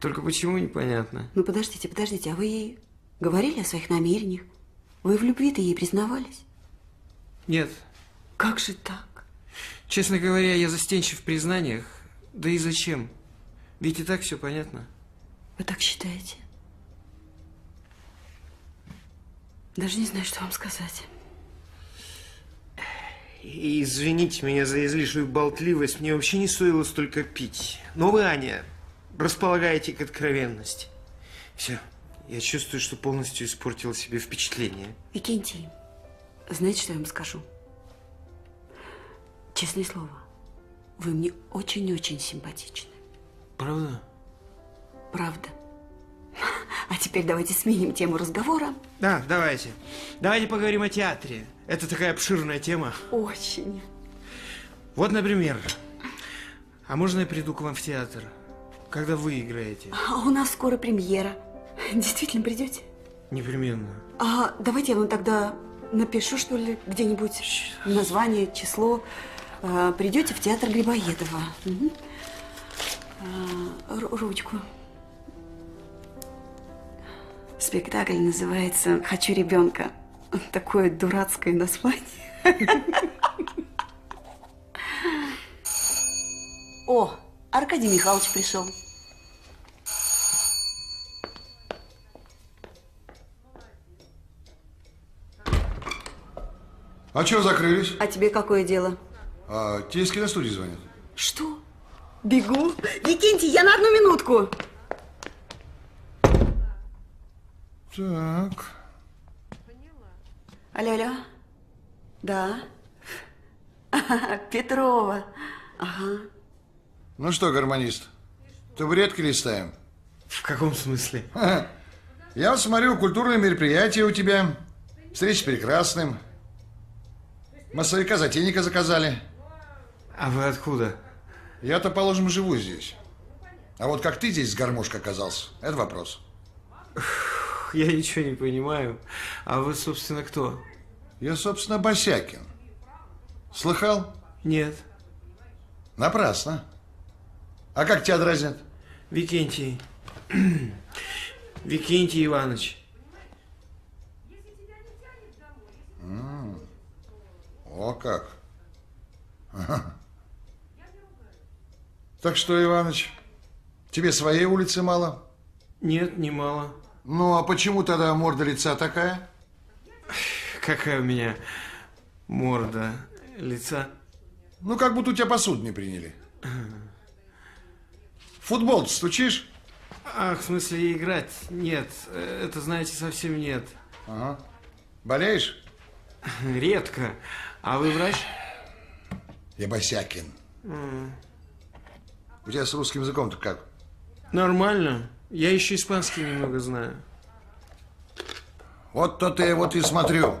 Только почему, непонятно. Ну, подождите, подождите, а вы ей говорили о своих намерениях? Вы в любви-то ей признавались? Нет. Как же так? Честно говоря, я застенчив в признаниях. Да и зачем? Ведь и так все понятно. Вы так считаете? Даже не знаю, что вам сказать. Извините меня за излишнюю болтливость, мне вообще не стоило столько пить. Но вы, Аня, располагаете к откровенности. Все, я чувствую, что полностью испортила себе впечатление. Викентий, знаете, что я вам скажу? Честное слово, вы мне очень-очень симпатичны. Правда? Правда. А теперь давайте сменим тему разговора. Да, давайте. Давайте поговорим о театре. Это такая обширная тема. Очень. Вот, например, а можно я приду к вам в театр, когда вы играете? А у нас скоро премьера. Действительно придете? Непременно. А давайте я вам тогда напишу, что ли, где-нибудь название, число. А, придете в театр Грибоедова. Мгм. А, ру- ручку. Спектакль называется «Хочу ребенка». Такое дурацкое название. О, Аркадий Михайлович пришел. А чего закрылись? А тебе какое дело? А, те из киностудии звонят. Что? Бегу. Викентий, я на одну минутку. Так. Алло, алло. Да. Петрова. Ага. Ну что, гармонист, табуретки листаем? В каком смысле? Я вот смотрю, культурное мероприятие у тебя. Встреча с прекрасным. Массовика-затейника заказали. А вы откуда? Я-то, положим, живу здесь. А вот как ты здесь с гармошкой оказался, это вопрос. я ничего не понимаю. А вы, собственно, кто? Я, собственно, Босякин. Слыхал? Нет. Напрасно. А как тебя дразнят? Викентий. Викентий Иванович. О как. Так что, Иваныч, тебе своей улицы мало? Нет, не мало. Ну, а почему тогда морда лица такая? Какая у меня морда лица? Ну, как будто у тебя посуду не приняли. Футбол стучишь? Ах, в смысле играть? Нет, это, знаете, совсем нет. Ага. Болеешь? Редко. А вы врач? Я Босякин. М, У тебя с русским языком-то как? Нормально. Я еще испанский немного знаю. Вот то ты вот и смотрю.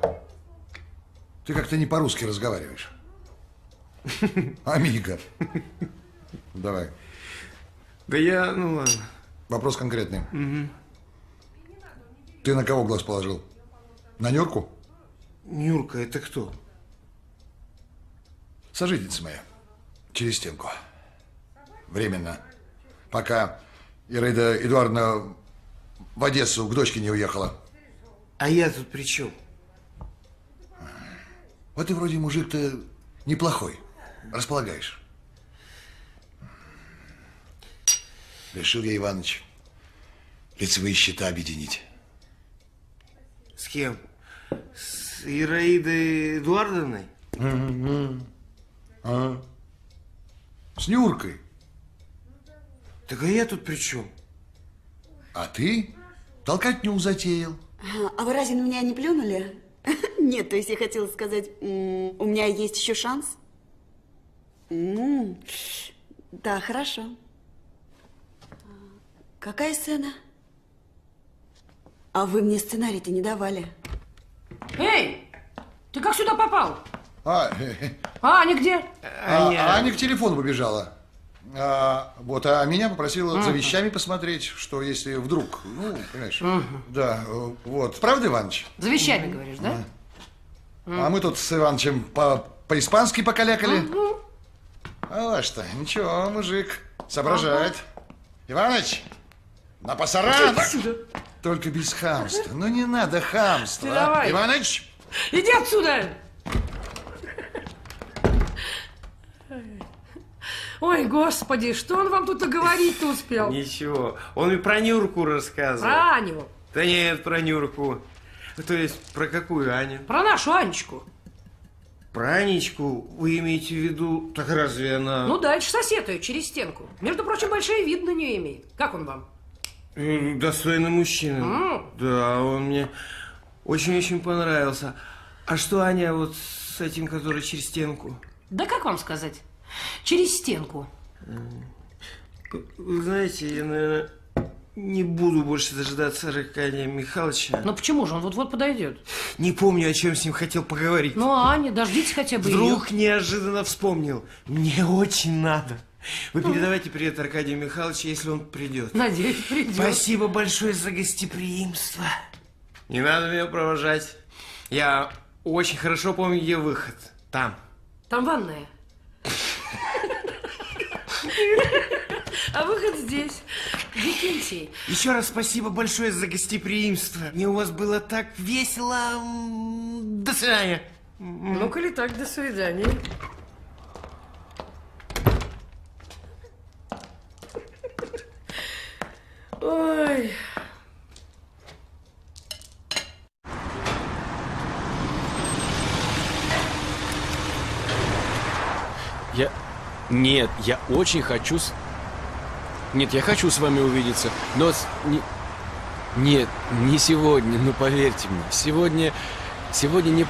Ты как-то не по-русски разговариваешь. Амиго. Давай. Да я, ну ладно. Вопрос конкретный. Мгм. Ты на кого глаз положил? На Нюрку? Нюрка, это кто? Сожительница моя. Через стенку. Временно. Пока Ираида Эдуардовна в Одессу к дочке не уехала. А я тут при чем? Вот ты вроде мужик-то неплохой. Располагаешь. Решил я, Иваныч, лицевые счета объединить. С кем? С Ираидой Эдуардовной? А? С Нюркой. Так а я тут при чем? А ты толкотню затеял. А вы разве на меня не плюнули? Нет, то есть я хотела сказать, у меня есть еще шанс? М, Да, хорошо. Какая сцена? А вы мне сценарий-то не давали. Эй, ты как сюда попал? А, А, Аня где? а, а Аня к телефону побежала. А, вот, а меня попросила за Мгм. вещами посмотреть, что если вдруг, ну, понимаешь, Мгм. да, э, вот. Правда, Иваныч? За вещами, говоришь, да? А мы тут с Иванычем по- по-испански покалякали. А что, ничего, мужик, соображает. Иваныч, на пасаран! Только без хамства. Ну, не надо хамства. Ты а. давай. Иваныч, Иди отсюда! Ой, господи, что он вам тут говорить-то успел? Ничего. Он и про Нюрку рассказывал. Про Аню. Да нет, про Нюрку. То есть, про какую Аню? Про нашу Анечку. Про Анечку вы имеете в виду... Так разве она... Ну, дальше сосед ее через стенку. Между прочим, большой вид на нее имеет. Как он вам? М, Достойный мужчина. М. Да, он мне очень-очень понравился. А что Аня вот с этим, который через стенку? Да как вам сказать? Через стенку. Вы знаете, я, наверное, не буду больше дожидаться Аркадия Михайловича. Ну почему же? Он вот-вот подойдет. Не помню, о чем с ним хотел поговорить. Ну, Аня, дождитесь хотя бы Вдруг неожиданно вспомнил. Мне очень надо. Вы передавайте привет Аркадию Михайловичу, если он придет. Надеюсь, придет. Спасибо большое за гостеприимство. Не надо меня провожать. Я очень хорошо помню, где выход. Там. Там ванная. А выход здесь. Викентий. Еще раз спасибо большое за гостеприимство. Мне у вас было так весело. До свидания. Ну, коли так, до свидания. Ой. Я... Нет, я очень хочу с... Нет, я хочу с вами увидеться, но... с- не- Нет, не сегодня, ну поверьте мне. Сегодня... Сегодня не...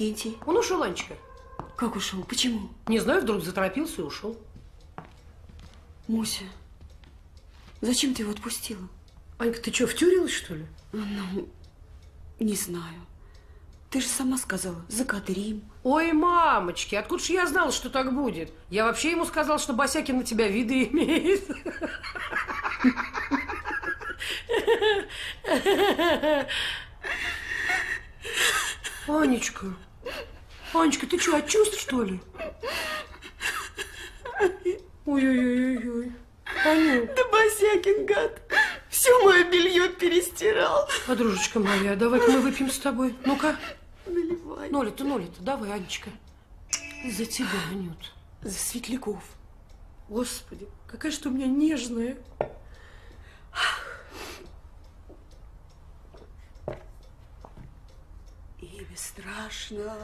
Викентий? Он ушел, Анечка. Как ушел? Почему? Не знаю, вдруг заторопился и ушел. Муся, зачем ты его отпустила? Анька, ты что, втюрилась, что ли? Ну, не знаю. Ты же сама сказала, закат Рим. Ой, мамочки, откуда же я знала, что так будет? Я вообще ему сказал, что Босякин на тебя виды имеет. Анечка, Анечка, ты что, от чувств, что ли? Ой-ой-ой-ой. Аню. Да Босякин, гад, все мое белье перестирал. Подружечка моя, давай-ка мы выпьем с тобой. Ну-ка. Наливай. Ноля-то, Ноля-то, давай, Анечка. За тебя, Анют. За светляков. Господи, какая же ты у меня нежная. И бесстрашно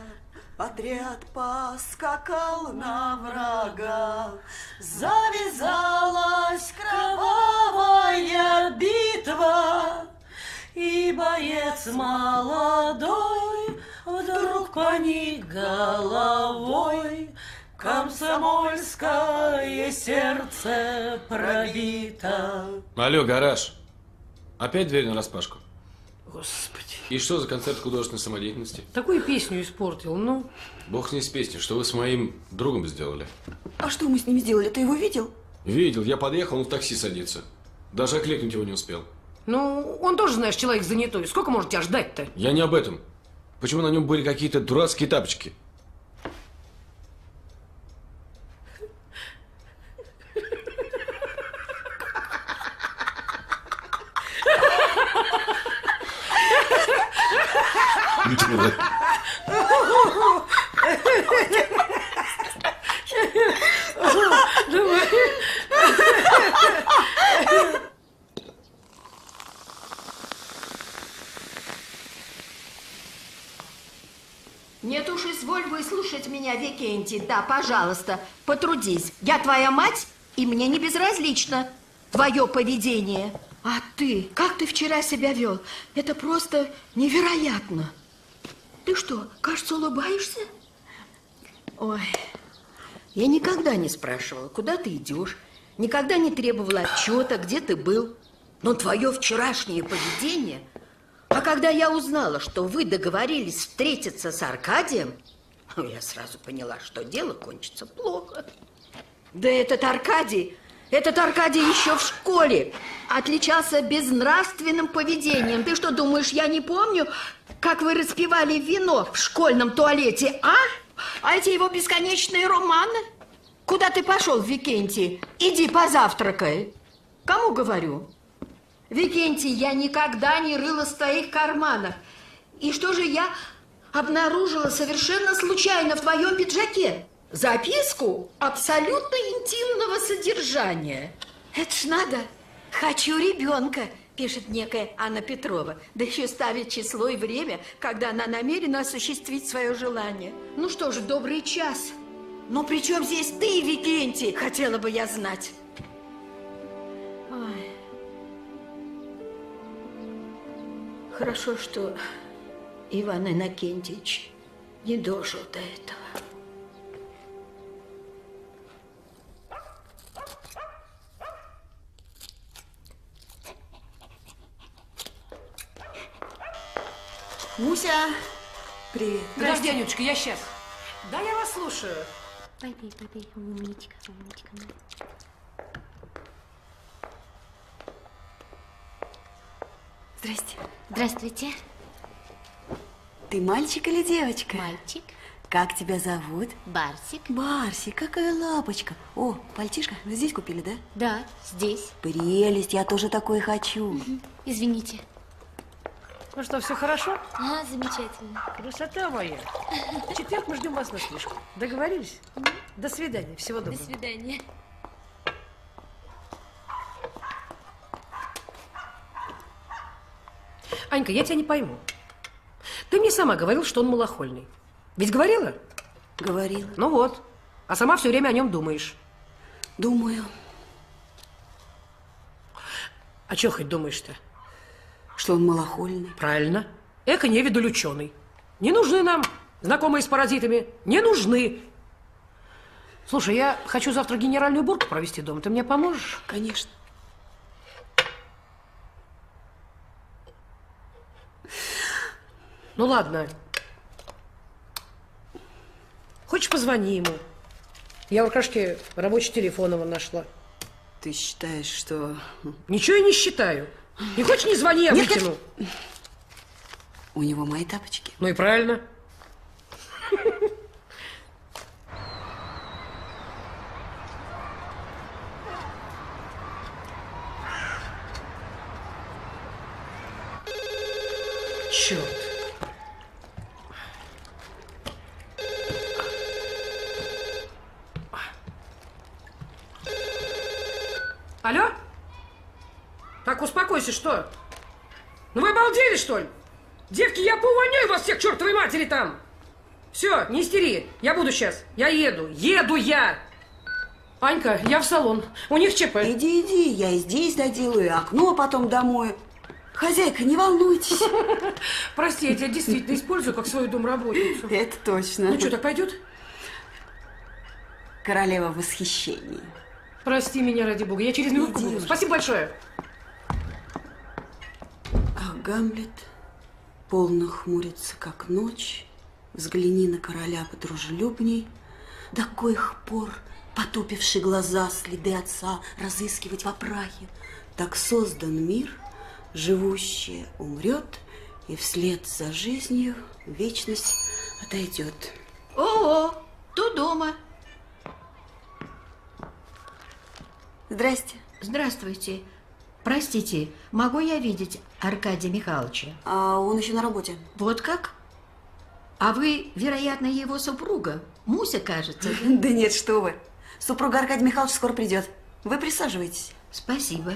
отряд поскакал на врага. Завязалась кровавая битва, И боец молодой вдруг поник головой. Комсомольское сердце пробито. Алло, гараж. Опять дверь нараспашку? Господи. И что за концерт художественной самодеятельности? Такую песню испортил, ну. Бог с ней с песней. Что вы с моим другом сделали? А что мы с ним сделали? Ты его видел? Видел, я подъехал, он в такси садится. Даже окликнуть его не успел. Ну, он тоже, знаешь, человек занятой. Сколько может тебя ждать-то? Я не об этом. Почему на нем были какие-то дурацкие тапочки? Нет уж, изволь выслушать меня, Викентий. Да, пожалуйста, потрудись. Я твоя мать, и мне не безразлично твое поведение. А ты, как ты вчера себя вел? Это просто невероятно. Ты что, кажется, улыбаешься? Ой, я никогда не спрашивала, куда ты идешь, никогда не требовала отчета, где ты был. Но твое вчерашнее поведение... А когда я узнала, что вы договорились встретиться с Аркадием, я сразу поняла, что дело кончится плохо. Да этот Аркадий, этот Аркадий еще в школе отличался безнравственным поведением. Ты что, думаешь, я не помню, как вы распивали вино в школьном туалете, а? А эти его бесконечные романы? Куда ты пошел, Викентий? Иди позавтракай. Кому говорю? Викентий, я никогда не рыла в твоих карманах. И что же я обнаружила совершенно случайно в твоем пиджаке? Записку абсолютно интимного содержания. Это ж надо. Хочу ребенка, пишет некая Анна Петрова. Да еще ставит число и время, когда она намерена осуществить свое желание. Ну что же, добрый час. Но при чем здесь ты, Викентий? Хотела бы я знать. Ой. Хорошо, что Иван Иннокентьевич не дожил до этого. Муся, привет. Подожди, Анюточка, я сейчас. Да, я вас слушаю. Попей, попей, умничка, умничка. Здрасте. Здравствуйте. Ты мальчик или девочка? Мальчик. Как тебя зовут? Барсик. Барсик, какая лапочка. О, пальтишко здесь купили, да? Да, здесь. Прелесть, я тоже такой хочу. Извините. Ну что, все хорошо? А, замечательно. Красота моя. В четверг мы ждем вас на стрижку. Договорились? До свидания. Всего До доброго. свидания. Анька, я тебя не пойму. Ты мне сама говорил, что он малохольный. Ведь говорила? Говорила. Ну вот. А сама все время о нем думаешь. Думаю. А что хоть думаешь-то? Что он малохольный. Правильно. Эко невидаль ученый. Не нужны нам знакомые с паразитами. Не нужны. Слушай, я хочу завтра генеральную уборку провести дома. Ты мне поможешь? Конечно. Ну ладно. Хочешь, позвони ему. Я в Аркашке рабочий телефон его нашла. Ты считаешь, что... Ничего я не считаю. Не хочешь, не звони, я нет, выкину. Нет. У него мои тапочки. Ну и правильно. Черт. Алло? Так, успокойся, что? Ну вы обалдели, что ли? Девки, я поувольняю вас всех чертовой матери там! Все, не истери, я буду сейчас. Я еду, еду я! Анька, я в салон. У них ЧП. Иди, иди, я и здесь доделаю, окно потом домой. Хозяйка, не волнуйтесь. Прости, я тебя действительно использую как свою домработницу. Это точно. Ну что, так пойдет? Королева восхищения. Прости меня, ради бога, я через минутку буду. Спасибо большое. Гамлет полно хмурится, как ночь. Взгляни на короля подружелюбней. До коих пор потупивший глаза следы отца разыскивать в опрахе. Так создан мир, живущее умрет, и вслед за жизнью вечность отойдет. О, тут дома. Здрасте. Здравствуйте. Простите, могу я видеть Аркадия Михайловича? А он еще на работе. Вот как? А вы, вероятно, его супруга? Муся, кажется. Да нет, что вы. Супруга Аркадия Михайлович скоро придет. Вы присаживайтесь. Спасибо.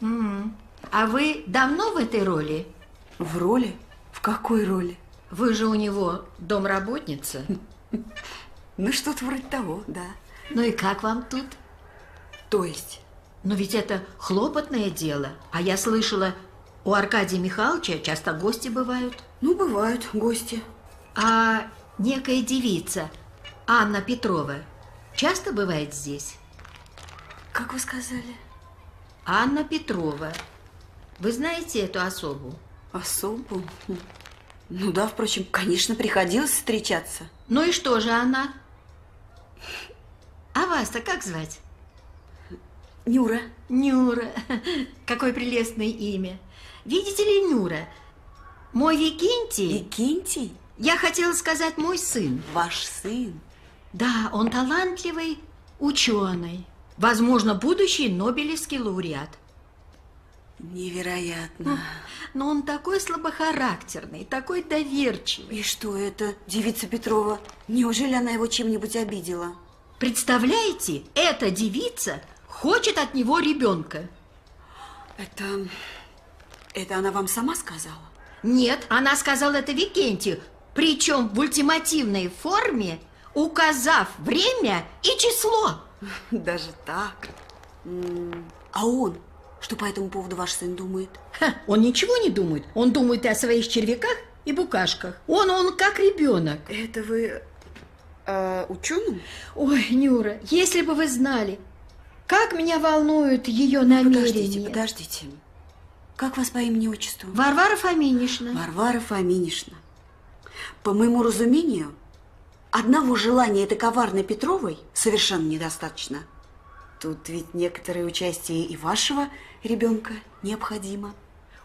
М, А вы давно в этой роли? В роли? В какой роли? Вы же у него домработница. Ну, что-то вроде того, да. Ну и как вам тут? То есть? Но ведь это хлопотное дело. А я слышала, у Аркадия Михайловича часто гости бывают. Ну, бывают гости. А некая девица, Анна Петрова, часто бывает здесь? Как вы сказали? Анна Петрова. Вы знаете эту особу? Особу? Хм. Ну да, впрочем, конечно, приходилось встречаться. Ну и что же она? А вас-то как звать? Нюра. Нюра. Какое прелестное имя. Видите ли, Нюра, мой Викентий... Викентий? Я хотела сказать мой сын. Ваш сын? Да, он талантливый ученый. Возможно, будущий Нобелевский лауреат. Невероятно. Но он такой слабохарактерный, такой доверчивый. И что это, девица Петрова? Неужели она его чем-нибудь обидела? Представляете, эта девица хочет от него ребенка. Это... Это она вам сама сказала? Нет, она сказала это Викентию, причем в ультимативной форме, указав время и число. Даже так? А он? Что по этому поводу ваш сын думает? Ха, он ничего не думает. Он думает и о своих червяках и букашках. Он, он как ребенок. Это вы э, ученым? Ой, Нюра, если бы вы знали, как меня волнуют ее намерения. Подождите, подождите. Как вас по имени-отчеству? Варвара Фоминишна. Варвара Фоминишна. По моему разумению, одного желания этой коварной Петровой совершенно недостаточно. Тут ведь некоторое участие и вашего ребенка необходимо.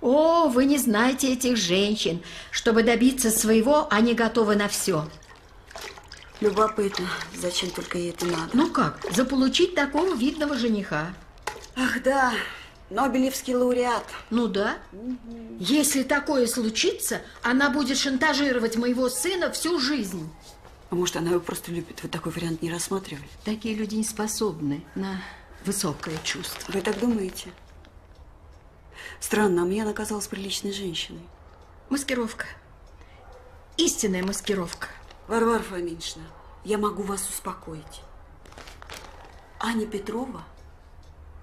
О, вы не знаете этих женщин. Чтобы добиться своего, они готовы на все. Любопытно, зачем только ей это надо? Ну как, заполучить такого видного жениха. Ах да, Нобелевский лауреат. Ну да. Если такое случится, она будет шантажировать моего сына всю жизнь. А может, она его просто любит? Вы такой вариант не рассматривали? Такие люди не способны на высокое чувство. Вы так думаете? Странно, а мне она казалась приличной женщиной. Маскировка. Истинная маскировка. Варвара Фоминична, я могу вас успокоить. Аня Петрова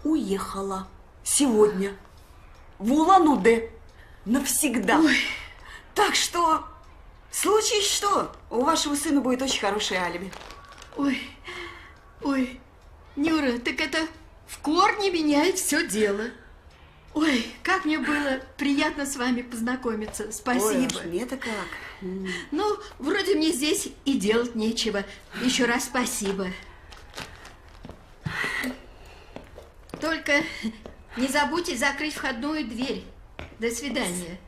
уехала сегодня в Улан-Удэ навсегда. Ой. Так что, случись что, у вашего сына будет очень хорошее алиби. Ой, ой, Нюра, так это в корне меняет все дело. Ой, как мне было приятно с вами познакомиться. Спасибо. Ой, а мне-то как. Ну, вроде мне здесь и делать нечего. Еще раз спасибо. Только не забудьте закрыть входную дверь. До свидания.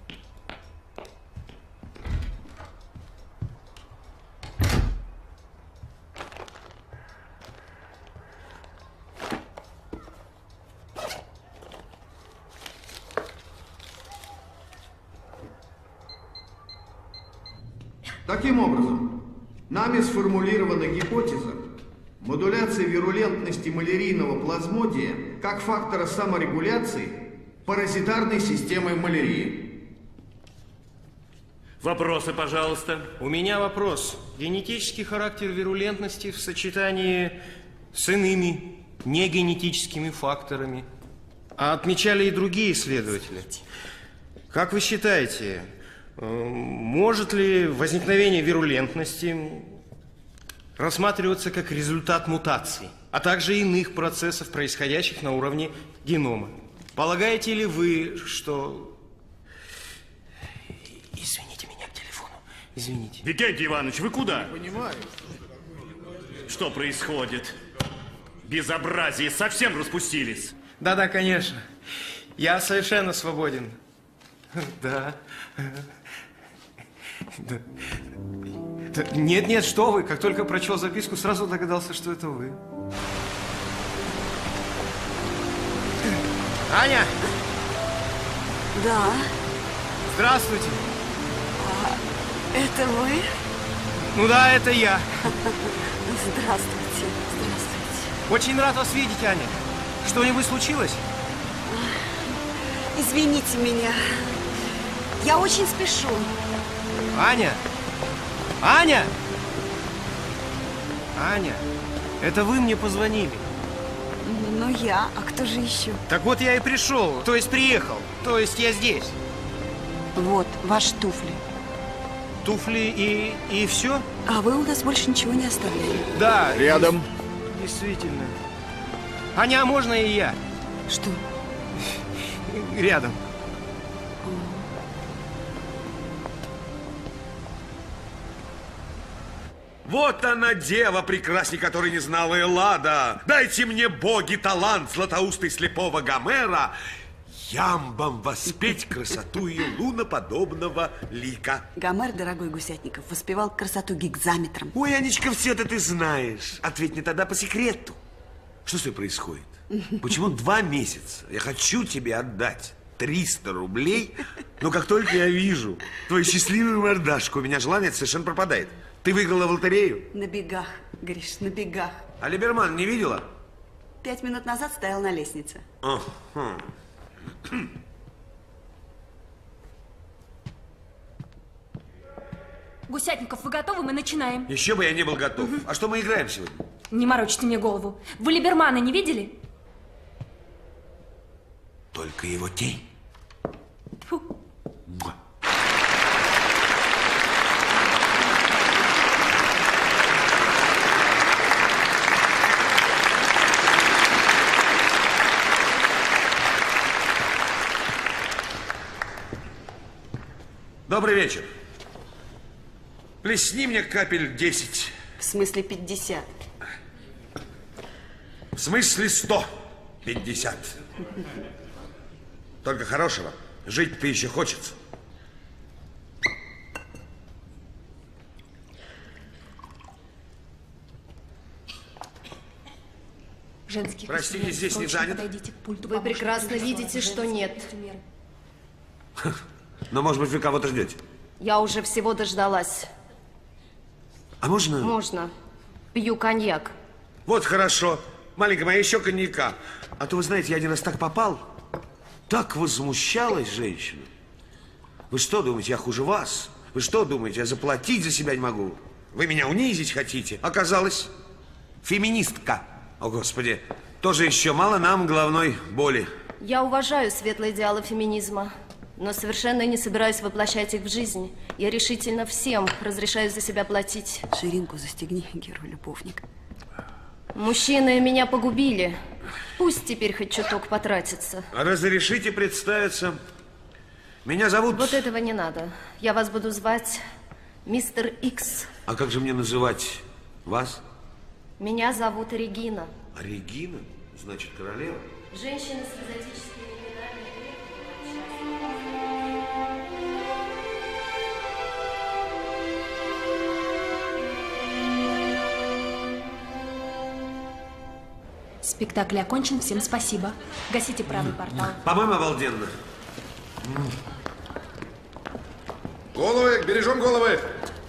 Таким образом, нами сформулирована гипотеза модуляции вирулентности малярийного плазмодия как фактора саморегуляции паразитарной системы малярии. Вопросы, пожалуйста. У меня вопрос. Генетический характер вирулентности в сочетании с иными негенетическими факторами. А отмечали и другие исследователи. Как вы считаете, э, может ли возникновение вирулентности рассматриваться как результат мутаций, а также иных процессов, происходящих на уровне генома? Полагаете ли вы, что... Извините меня к телефону. Извините. Викентий Иванович, вы куда? Понимаю. Что происходит? Безобразие, совсем распустились. Да-да, конечно. Я совершенно свободен. Да. Да. Да, Нет, нет, что вы. Как только прочел записку, сразу догадался, что это вы. Аня! Да. Здравствуйте. Это вы? Ну да, это я. Здравствуйте. Здравствуйте. Очень рад вас видеть, Аня. Что-нибудь случилось? Извините меня. Я очень спешу. Аня! Аня! Аня, это вы мне позвонили. Ну, я. А кто же еще? Так вот я и пришел, то есть приехал, то есть я здесь. Вот, ваши туфли. Туфли и, и все? А вы у нас больше ничего не оставляли. Да. Рядом. Действительно. Аня, а можно и я? Что? Рядом. Вот она, дева прекрасней, которой не знала Эллада. Дайте мне, боги, талант златоустой слепого Гомера, ямбом воспеть красоту ее луноподобного лика. Гомер, дорогой Гусятников, воспевал красоту гигзаметром. Ой, Анечка, все это ты знаешь. Ответь мне тогда по секрету. Что с тобой происходит? Почему два месяца? Я хочу тебе отдать 300 рублей, но как только я вижу твою счастливую мордашку, у меня желание совершенно пропадает. Ты выиграла в лотерею? На бегах, Гриш, на бегах. А Либерман не видела? Пять минут назад стоял на лестнице. Ага. Гусятников, вы готовы? Мы начинаем. Еще бы я не был готов. А что мы играем сегодня? Не морочьте мне голову. Вы Либермана не видели? Только его тень. Фу. Муа. Добрый вечер. Плесни мне капель 10. В смысле 50. В смысле 150. Только хорошего. Жить-то еще хочется. Женский Простите, здесь не пульту Вы прекрасно видите, что нет. Но, может быть, вы кого-то ждете? Я уже всего дождалась. А можно? Можно. Пью коньяк. Вот хорошо. Маленькая моя, еще коньяка. А то, вы знаете, я один раз так попал. Так возмущалась женщина. Вы что думаете, я хуже вас? Вы что думаете, я заплатить за себя не могу? Вы меня унизить хотите? Оказалось, феминистка. О, Господи, тоже еще мало нам головной боли. Я уважаю светлые идеалы феминизма, но совершенно не собираюсь воплощать их в жизнь. Я решительно всем разрешаю за себя платить. Ширинку застегни, герой-любовник. Мужчины меня погубили. Пусть теперь хоть чуток потратится. Разрешите представиться. Меня зовут... Вот этого не надо. Я вас буду звать мистер Икс. А как же мне называть вас? Меня зовут Регина. А Регина? Значит, королева? Женщина с экзотическими. Спектакль окончен. Всем спасибо. Гасите правый портал. По-моему, обалденно. Головы, бережем головы.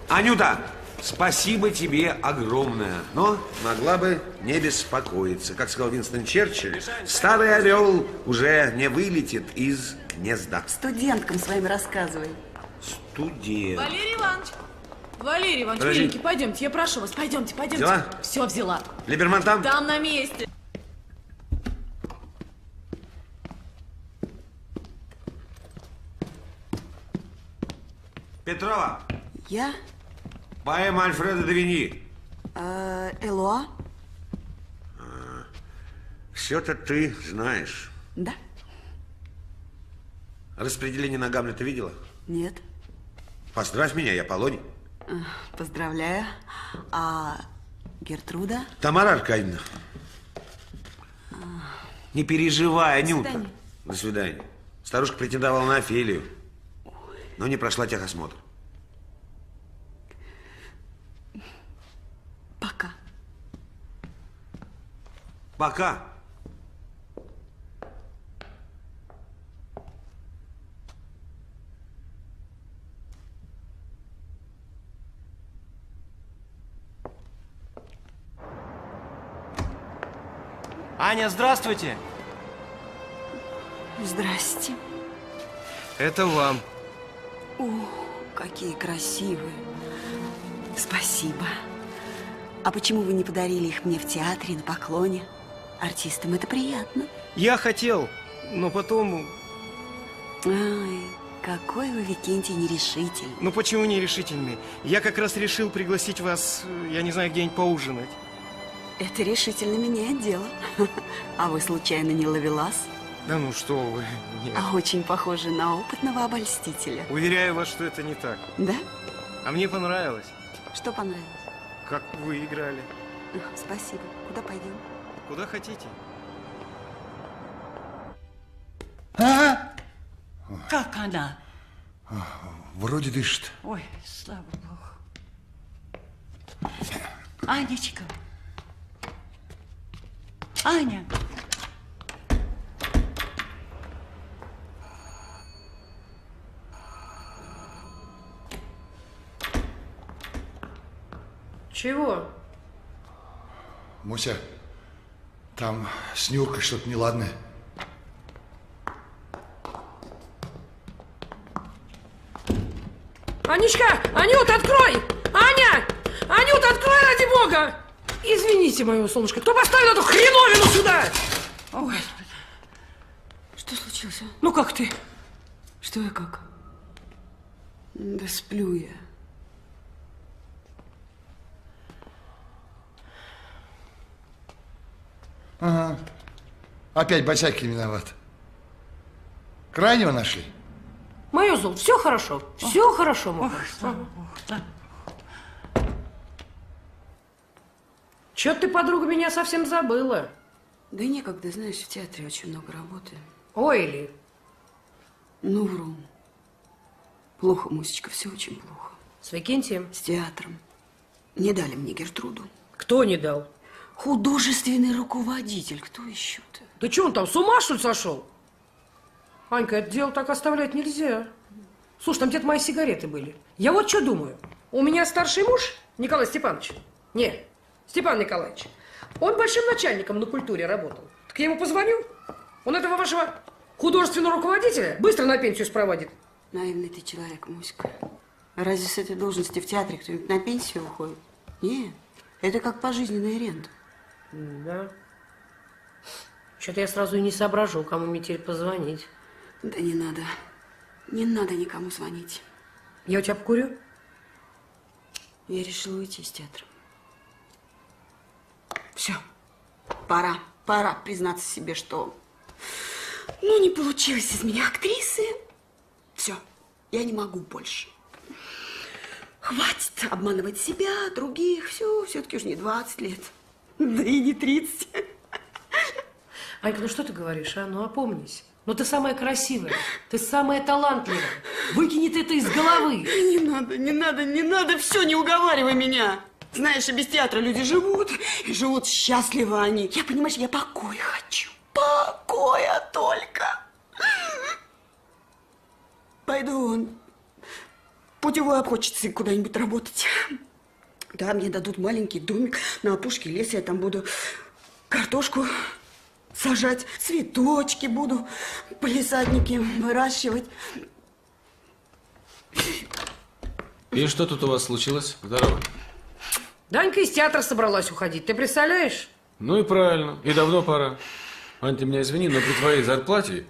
Анюта, спасибо тебе огромное, но могла бы не беспокоиться. Как сказал Винстон Черчилль, старый орел уже не вылетит из гнезда. Студенткам своим рассказывай. Студент. Валерий Иванович! Валерий Иванович, Подожди. миленький, пойдемте, я прошу вас, пойдемте, пойдемте. Взяла? Все взяла. Либерман там? Там на месте. Петрова, Я? поэма Альфреда Давини. Э, Элуа? Все-то ты знаешь. Да? Распределение на Гамлета видела? Нет. Поздравь меня, я Полоний. Поздравляю. А Гертруда? Тамара Аркадьевна. Не переживай, Анюта. свидания. До свидания. Старушка претендовала на Офелию, но не прошла техосмотр. Пока. Пока. Аня, здравствуйте. Здрасте. Это вам. О, какие красивые. Спасибо. А почему вы не подарили их мне в театре на поклоне? Артистам это приятно. Я хотел, но потом... Ай, какой вы, Викентий, нерешительный. Ну почему нерешительный? Я как раз решил пригласить вас, я не знаю, где-нибудь поужинать. Это решительно меняет дело. А вы случайно не ловелас? Да ну что вы, нет. А очень похожи на опытного обольстителя. Уверяю вас, что это не так. Да? А мне понравилось, Что понравилось? как вы играли. Спасибо. Куда пойдем? Куда хотите. А? Как она? Вроде дышит. Ой, слава богу. Анечка. Аня. Чего? Муся, там с Нюркой что-то неладное. Анечка! Анют, открой! Аня! Анют, открой, ради бога! Извините, мое солнышко, кто поставил эту хреновину сюда? Ой, что случилось, а? Ну как ты? Что я как? Да сплю я. Ага. Опять Босякин виноват. Крайнего нашли? Мое зол, все хорошо, все хорошо, мой Че ты, подруга, меня совсем забыла? Да некогда, знаешь, в театре очень много работы. Ой, ли. Ну, вру. Плохо, Мусечка, все очень плохо. С Викентием? С театром. Не дали мне Гертруду. Кто не дал? Художественный руководитель. Кто еще-то? Да что он там, с ума, что ли, сошел? Анька, это дело так оставлять нельзя. Слушай, там где-то мои сигареты были. Я вот что думаю. У меня старший муж, Николай Степанович. Не, Степан Николаевич. Он большим начальником на культуре работал. Так я ему позвоню. Он этого вашего художественного руководителя быстро на пенсию спроводит. Наивный ты человек, Муська. Разве с этой должности в театре кто-нибудь на пенсию уходит? Нет. Это как пожизненная рента. Да. Что-то я сразу и не соображу, кому мне теперь позвонить. Да не надо. Не надо никому звонить. Я у тебя покурю? Я решила уйти из театра. Все. Пора. Пора признаться себе, что... Ну, не получилось из меня актрисы. Все. Я не могу больше. Хватит обманывать себя, других. Все, все-таки уж не 20 лет. Да и не 30. Анька, ну что ты говоришь, а? Ну опомнись. Ну ты самая красивая, ты самая талантливая. Выкини ты это из головы. Не надо, не надо, не надо. Все, не уговаривай меня. Знаешь, и без театра люди живут. И живут счастливо они. Я, понимаешь, я покоя хочу. Покоя только. Пойду он путевой обходчицей куда-нибудь работать. Да, мне дадут маленький домик на опушке леса, я там буду картошку сажать, цветочки буду, полисадники выращивать. И что тут у вас случилось? Здорово. Данька из театра собралась уходить, ты представляешь? Ну и правильно. И давно пора. Ань, ты меня извини, но при твоей зарплате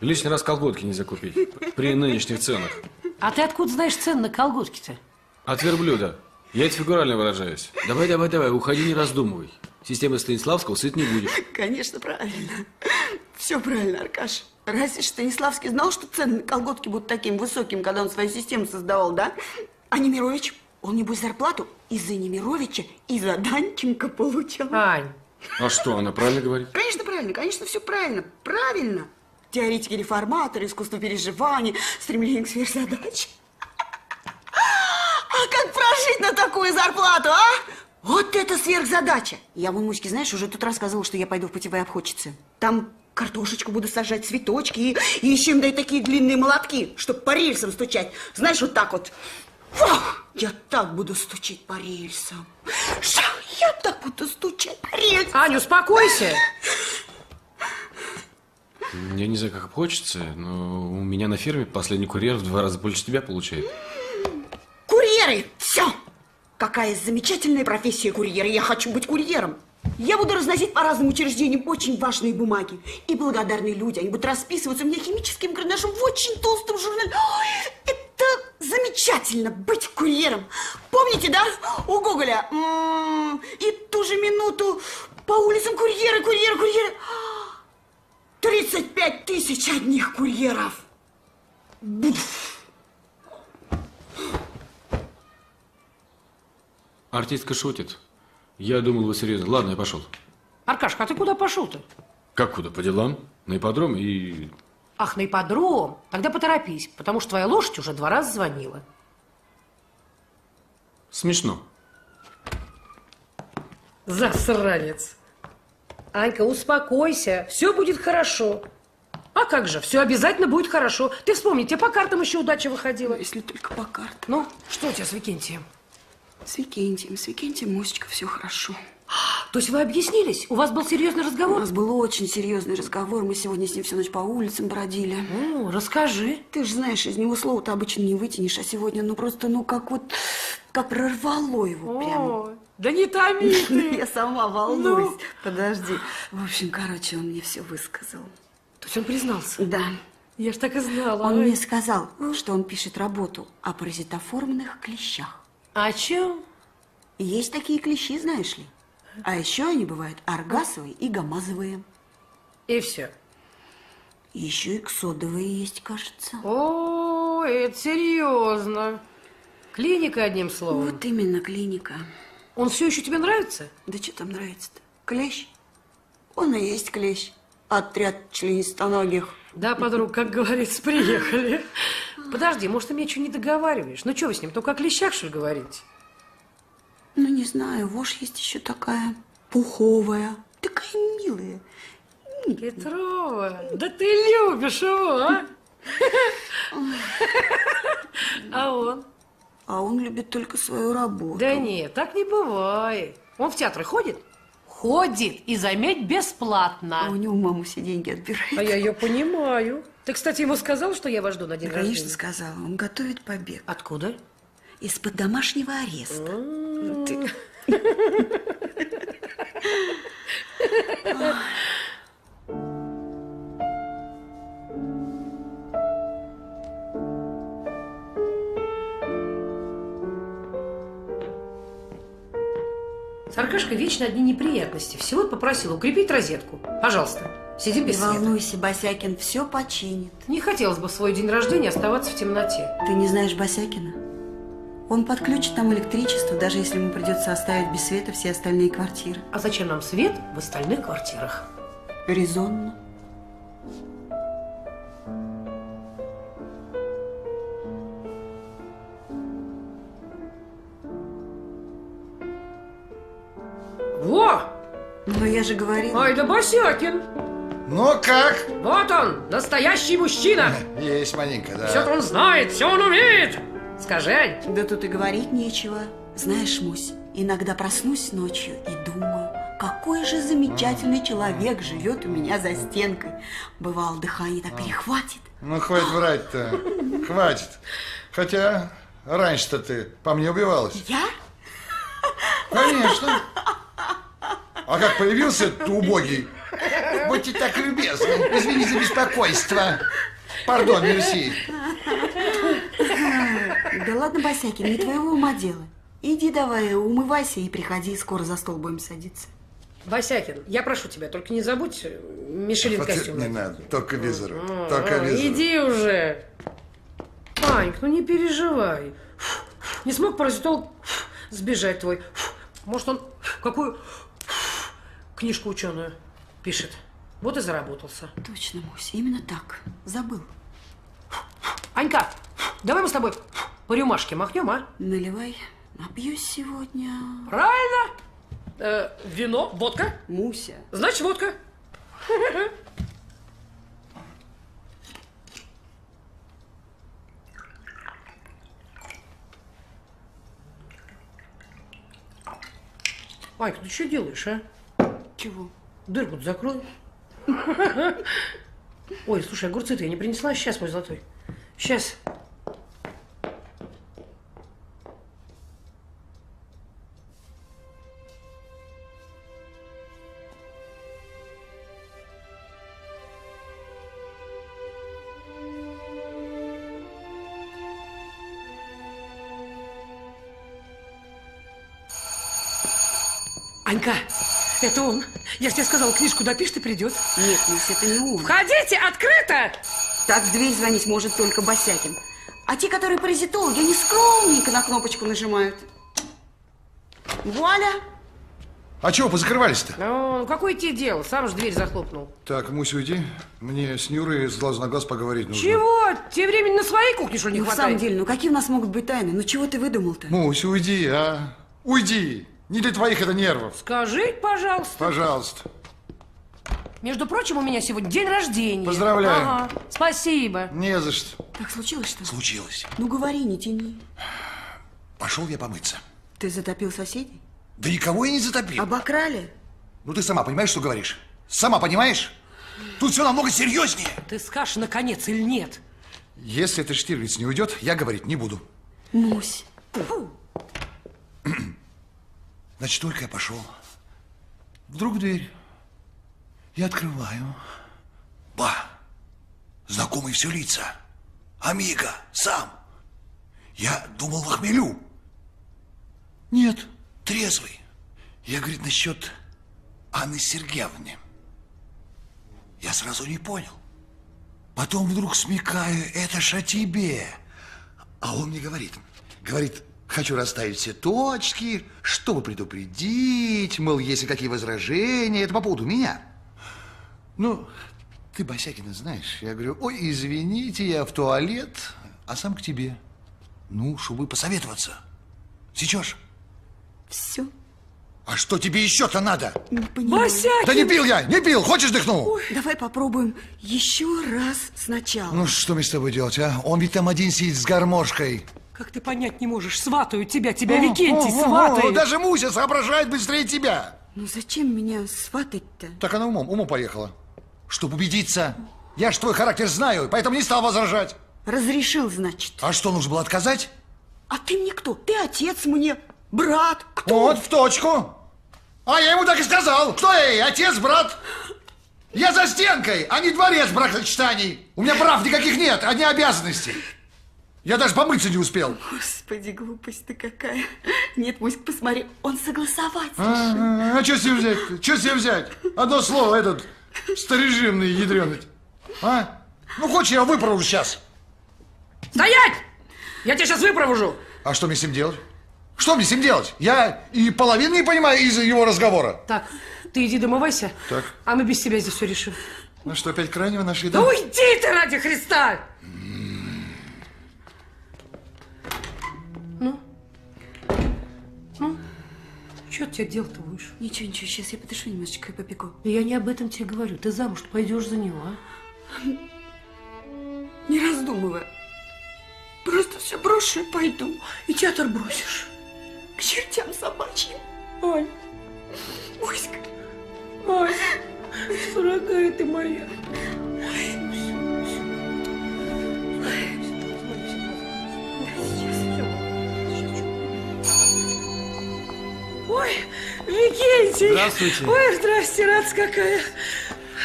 лишний раз колготки не закупить. При нынешних ценах. А ты откуда знаешь цены на колготки-то? От верблюда. Я это фигурально выражаюсь. Давай, давай, давай, уходи, не раздумывай. Системы Станиславского сыт не будешь. Конечно, правильно. Все правильно, Аркаш. Разве Станиславский знал, что цены на колготки будут таким высоким, когда он свою систему создавал, да? А Немирович, он, небось, зарплату из-за Немировича и за Данченко получал. Ань. А что, она правильно говорит? Конечно, правильно, конечно, все правильно. Правильно. Теоретики реформаторы, искусство переживания, стремление к сверхзадаче. А как прожить на такую зарплату, а? Вот это сверхзадача! Я вон, Муське, знаешь, уже тут рассказывала, что я пойду в путевые обходчицы. Там картошечку буду сажать, цветочки и, и еще им дай такие длинные молотки, чтобы по рельсам стучать. Знаешь, вот так вот. Фух, я так буду стучать по рельсам. Я так буду стучать по рельсам. Ань, успокойся. Я не знаю, как хочется, но у меня на ферме последний курьер в два раза больше тебя получает. Курьеры! Все! Какая замечательная профессия курьера. Я хочу быть курьером. Я буду разносить по разным учреждениям очень важные бумаги. И благодарные люди, они будут расписываться у меня химическим карандашом в очень толстом журнале. Ой, это замечательно, быть курьером. Помните, да, у Гоголя? М, И ту же минуту по улицам курьеры, курьеры, курьеры. 35 тысяч одних курьеров. Буф. Артистка шутит. Я думал, вы серьезно. Ладно, я пошел. Аркашка, а ты куда пошел-то? Как куда? По делам? На ипподром и... Ах, на ипподром. Тогда поторопись, потому что твоя лошадь уже два раза звонила. Смешно. Засранец. Анька, успокойся, все будет хорошо. А как же, все обязательно будет хорошо. Ты вспомни, тебе по картам еще удача выходила. Если только по картам. Ну, что у тебя с Викентием? С Викентием, с Викентием, Мусечка, все хорошо. То есть вы объяснились? У вас был серьезный разговор? У нас был очень серьезный разговор. Мы сегодня с ним всю ночь по улицам бродили. Ну, расскажи. Ты же знаешь, из него слова-то обычно не вытянешь, а сегодня, ну просто, ну как вот, как прорвало его прямо. да не томи ты. Я сама волнуюсь. Подожди. В общем, короче, он мне все высказал. То есть он признался? Да. Я ж так и знала. Он Ой. мне сказал, что он пишет работу о паразитоформных клещах. О чем? Есть такие клещи, знаешь ли. А еще они бывают оргазовые и гамазовые. И все. Еще и ксодовые есть, кажется. О, это серьезно. Клиника, одним словом. Вот именно клиника. Он все еще тебе нравится? Да что там нравится-то? Клещ? Он и есть клещ. Отряд членистоногих. Да, подруг, как говорится, приехали. Подожди, может, ты мне что не договариваешь? Ну, что вы с ним, только о клещах, что ли, говорите? Ну, не знаю, вошь есть еще такая пуховая. Такая милая. Петрова, да ты любишь его, а? А он? А он любит только свою работу. Да нет, так не бывает. Он в театры ходит? Ходит, и заметь, бесплатно. А у него мама все деньги отбирает. А я ее понимаю. Ты, кстати, ему сказал, что я вас жду на день конечно, рождения? сказала. Он готовит побег. Откуда? Из-под домашнего ареста. Ты- С Аркашкой вечно одни неприятности. Всего попросила укрепить розетку. Пожалуйста, сидим без Не света. волнуйся, Босякин все починит. Не хотелось бы в свой день рождения оставаться в темноте. Ты не знаешь Босякина? Он подключит нам электричество, даже если ему придется оставить без света все остальные квартиры. А зачем нам свет в остальных квартирах? Резонно. Во! Но я же говорила. Ай да Босякин! Ну как? Вот он, настоящий мужчина! Есть маленько, да. Все он знает, все он умеет! Скажи, Ань. Да тут и говорить нечего. Знаешь, Мусь, иногда проснусь ночью и думаю, какой же замечательный человек живет у меня за стенкой. Бывало, дыхание так перехватит. Ну, хватит врать-то. Хватит. Хотя раньше-то ты по мне убивалась. Я? Конечно. А как появился ты убогий? Будьте так любезны. Извини за беспокойство. Пардон, мерси. Да ладно, Босякин, не твоего ума дело. Иди давай, умывайся и приходи, скоро за стол будем садиться. Босякин, я прошу тебя, только не забудь Мишелин Вот костюм. Не надо, только визору. А, Только а, визору. Иди уже. Аньк, ну не переживай. Не смог паразитолог сбежать твой. Может, он какую книжку ученую пишет. Вот и заработался. Точно, Мусь, именно так. Забыл. Анька, давай мы с тобой по рюмашке махнем, а? Наливай. Напьюсь сегодня. Правильно. Э, вино, водка. Муся. Значит, водка. Айк, ты что делаешь, а? Чего? Дырку закрой. Ой, слушай, огурцы-то я не принесла. Сейчас, мой золотой. Сейчас. Анька, это он. Я же тебе сказала, книжку допишет и придет. Нет, Мусь, это не он. Входите, открыто! Так в дверь звонить может только Босякин. А те, которые паразитологи, они скромненько на кнопочку нажимают. Вуаля! А чего позакрывались-то? Ну, какое тебе дело? Сам же дверь захлопнул. Так, Мусь, уйди. Мне с Нюрой с глазу на глаз поговорить нужно. Чего? Тебе времени на своей кухне, что ли, не ну, хватает? самом деле, ну какие у нас могут быть тайны? Ну чего ты выдумал-то? Мусь, уйди, а? Уйди. Не для твоих это нервов. Скажи, пожалуйста. Пожалуйста. Между прочим, у меня сегодня день рождения. Поздравляю. Ага, спасибо. Не за что. Так случилось что? Случилось. Ну говори, не тяни. Пошел я помыться. Ты затопил соседей? Да никого я не затопил. Обокрали? Ну ты сама понимаешь, что говоришь? Сама понимаешь? Тут все намного серьезнее. Ты скажешь, наконец, или нет? Если этот Штирлиц не уйдет, я говорить не буду. Мусь. Значит, только я пошел. Вдруг дверь. Я открываю. Ба! Знакомые все лица. Амиго, сам. Я думал в хмелю. Нет, трезвый. Я, говорит, насчет Анны Сергеевны. Я сразу не понял. Потом вдруг смекаю, это ж о тебе. А он мне говорит, говорит, хочу расставить все точки, чтобы предупредить, мол, если какие возражения, это по поводу меня. Ну, ты Босякина знаешь. Я говорю, ой, извините, я в туалет, а сам к тебе. Ну, чтобы посоветоваться. Сечешь? Все. А что тебе еще-то надо? Не понимаю. Да не пил я, не пил. Хочешь дыхну? Ой, давай попробуем еще раз сначала. Ну, что мне с тобой делать, а? Он ведь там один сидит с гармошкой. Как ты понять не можешь? Сватают тебя, тебя О, Викентий о, о, сватает. о, Даже Муся соображает быстрее тебя. Ну зачем меня сватать-то? Так она умом, умом поехала. Чтобы убедиться. Я ж твой характер знаю, поэтому не стал возражать. Разрешил, значит. А что, нужно было отказать? А ты мне кто? Ты отец мне, брат. Кто? Вот, в точку. А я ему так и сказал. Кто я ей? Отец, брат? Я за стенкой, а не дворец бракосочетаний. У меня прав никаких нет, одни обязанности. Я даже помыться не успел. Господи, глупость ты какая. Нет, Муська, посмотри, он согласовать. А, а, что с ним взять? Что с ним взять? Одно слово, этот старежимный ядреный. А? Ну, хочешь, я выпровожу сейчас? Стоять! Я тебя сейчас выпровожу. А что мне с ним делать? Что мне с ним делать? Я и половины не понимаю из его разговора. Так, ты иди домывайся, Так. а мы без тебя здесь все решим. Ну что, опять крайнего нашли, Да да? уйди ты ради Христа! Ну? Что тебе дело-то будешь? Ничего, ничего, сейчас я подышу немножечко и попеку. Я не об этом тебе говорю. Ты замуж пойдешь за него, а? Не раздумывая. Просто все брошу и пойду. И театр бросишь. К чертям собачьим. Ань, Моська. Ань, дорогая ты моя. Ой, Викентий! Здравствуйте. Ой, здрасте, радость какая.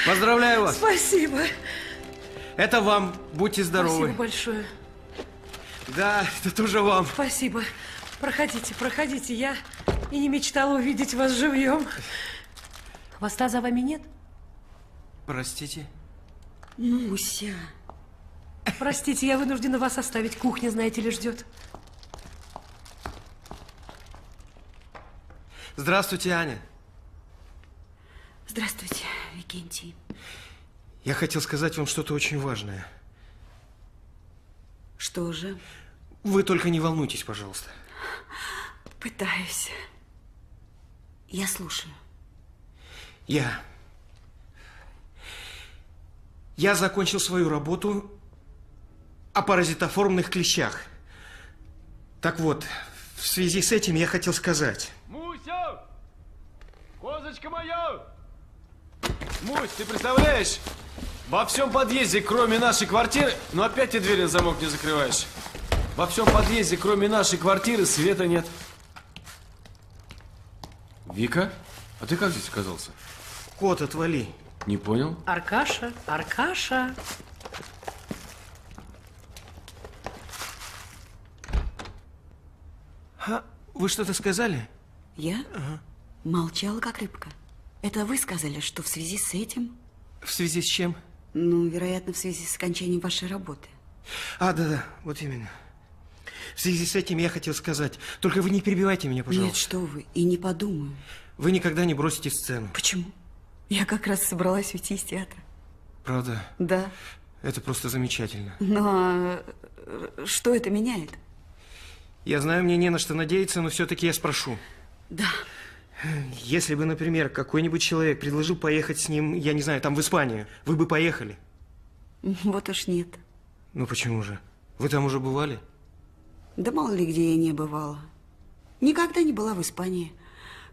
Поздравляю вас. Спасибо. Это вам. Будьте здоровы. Спасибо большое. Да, это тоже вам. Спасибо. Проходите, проходите. Я и не мечтала увидеть вас живьем. Хвоста за вами нет? Простите. Муся. Простите, я вынуждена вас оставить. Кухня, знаете ли, ждет. Здравствуйте, Аня. Здравствуйте, Викентий. Я хотел сказать вам что-то очень важное. Что же? Вы только не волнуйтесь, пожалуйста. Пытаюсь. Я слушаю. Я... Я закончил свою работу о паразитоформных клещах. Так вот, в связи с этим я хотел сказать. Козочка моя! Мусь, ты представляешь? Во всем подъезде, кроме нашей квартиры... Ну опять ты дверь на замок не закрываешь. Во всем подъезде, кроме нашей квартиры, света нет. Вика, а ты как здесь оказался? Кот, отвали. Не понял? Аркаша, Аркаша. А, вы что-то сказали? Я? Молчала, как рыбка. Это вы сказали, что в связи с этим? В связи с чем? Ну, вероятно, в связи с окончанием вашей работы. А, да-да, вот именно. В связи с этим я хотел сказать. Только вы не перебивайте меня, пожалуйста. Нет, что вы, и не подумаю. Вы никогда не бросите сцену. Почему? Я как раз собралась уйти из театра. Правда? Да. Это просто замечательно. Но э, что это меняет? Я знаю, мне не на что надеяться, но все-таки я спрошу. Да. Если бы, например, какой-нибудь человек предложил поехать с ним, я не знаю, там в Испанию, вы бы поехали? Вот уж нет. Ну почему же? Вы там уже бывали? Да мало ли где я не бывала. Никогда не была в Испании.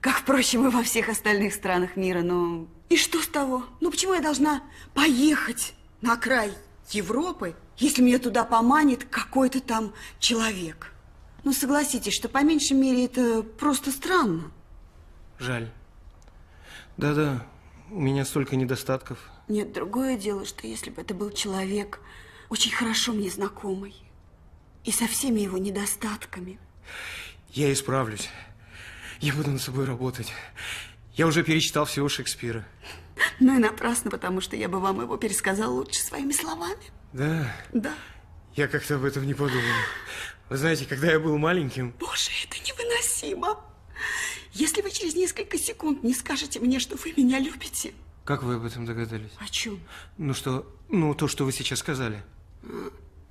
Как, впрочем, и во всех остальных странах мира, но... И что с того? Ну почему я должна поехать на край Европы, если меня туда поманит какой-то там человек? Ну согласитесь, что по меньшей мере это просто странно. Жаль. Да-да, у меня столько недостатков. Нет, другое дело, что если бы это был человек, очень хорошо мне знакомый, и со всеми его недостатками. Я исправлюсь. Я буду над собой работать. Я уже перечитал всего Шекспира. Ну и напрасно, потому что я бы вам его пересказал лучше своими словами. Да, Да. я как-то об этом не подумал. Вы знаете, когда я был маленьким, Боже, это невыносимо. Если вы через несколько секунд не скажете мне, что вы меня любите. как вы об этом догадались? О чем? Ну что, ну то, что вы сейчас сказали.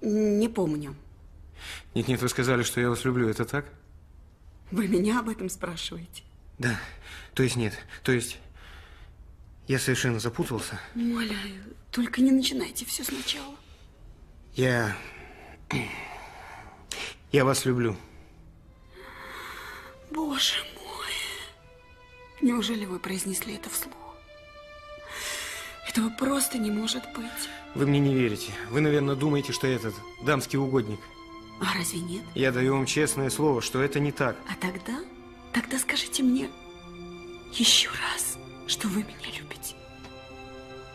Не помню. Нет-нет, вы сказали, что я вас люблю, это так? Вы меня об этом спрашиваете? Да. То есть нет. То есть я совершенно запутался. Умоляю, только не начинайте все сначала. Я... Я вас люблю. Боже мой. Неужели вы произнесли это вслух? Этого просто не может быть. Вы мне не верите. Вы, наверное, думаете, что я этот дамский угодник. А разве нет? Я даю вам честное слово, что это не так. А тогда, тогда скажите мне еще раз, что вы меня любите.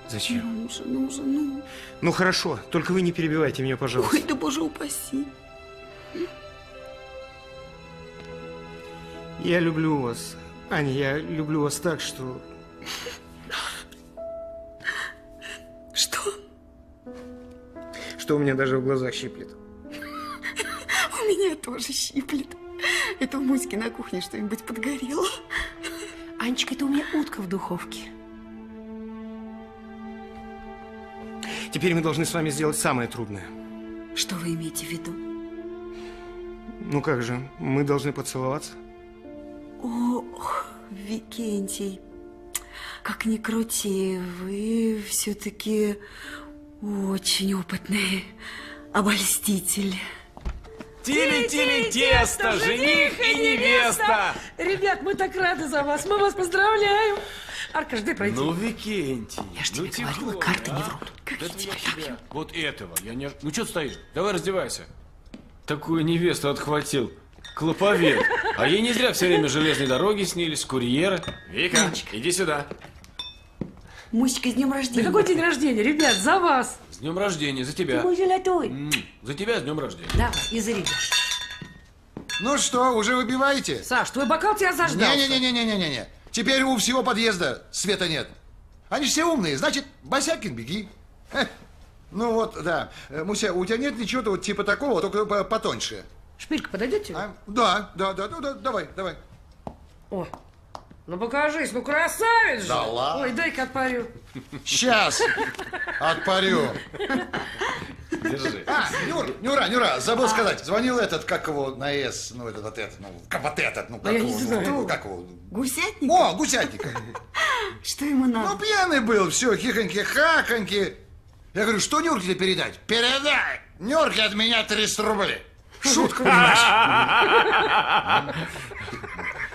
Зачем? Ну же, ну же, ну. Ну хорошо, только вы не перебивайте меня, пожалуйста. Ой, да боже упаси. Я люблю вас. Аня, я люблю вас так, что... Что? Что у меня даже в глазах щиплет. У меня тоже щиплет. Это у Муськи на кухне что-нибудь подгорело. Анечка, это у меня утка в духовке. Теперь мы должны с вами сделать самое трудное. Что вы имеете в виду? Ну как же, мы должны поцеловаться? Ох, Викентий, как ни крути, вы все-таки очень опытный обольститель. Тили-тили тесто, жених и невеста. Ребят, мы так рады за вас. Мы вас поздравляем. Аркаш, дай пройти. Ну, Викентий, я ж тебе говорила, карты не врут. Как я тебя... Вот этого я не... Ну, что ты стоишь? Давай раздевайся. Такую невесту отхватил. Клоповед. А ей не зря все время железные дороги снились, курьеры. Вика, иди сюда. Мусечка, с днем рождения. Да какой день рождения, ребят, за вас. С днем рождения, за тебя. мой золотой. За тебя с днем рождения. Давай, и заряди. Ну что, уже выпиваете? Саш, твой бокал тебя заждался. Не-не-не-не-не-не-не. Теперь у всего подъезда света нет. Они все умные, значит, Босякин, беги. Ну вот, да. Муся, у тебя нет ничего вот типа такого, только по- потоньше? Шпилька подойдет тебе? А? Да, да, да, да, да, давай, давай. О, ну покажись, ну красавец же. Да ладно. Ой, дай-ка отпарю. Сейчас отпарю. Держи. А, Нюр, Нюра, Нюра, забыл сказать. Звонил этот, как его, на «С», ну, этот, вот этот, ну, как вот этот, ну, как я его, не ну, знаю. как его. Гусятник? О, гусятник. Что ему надо? Ну, пьяный был, все, хихоньки-хахоньки. Я говорю, что Нюрке тебе передать? Передай! Нюрке от меня 300 рублей. Шутка, понимаешь?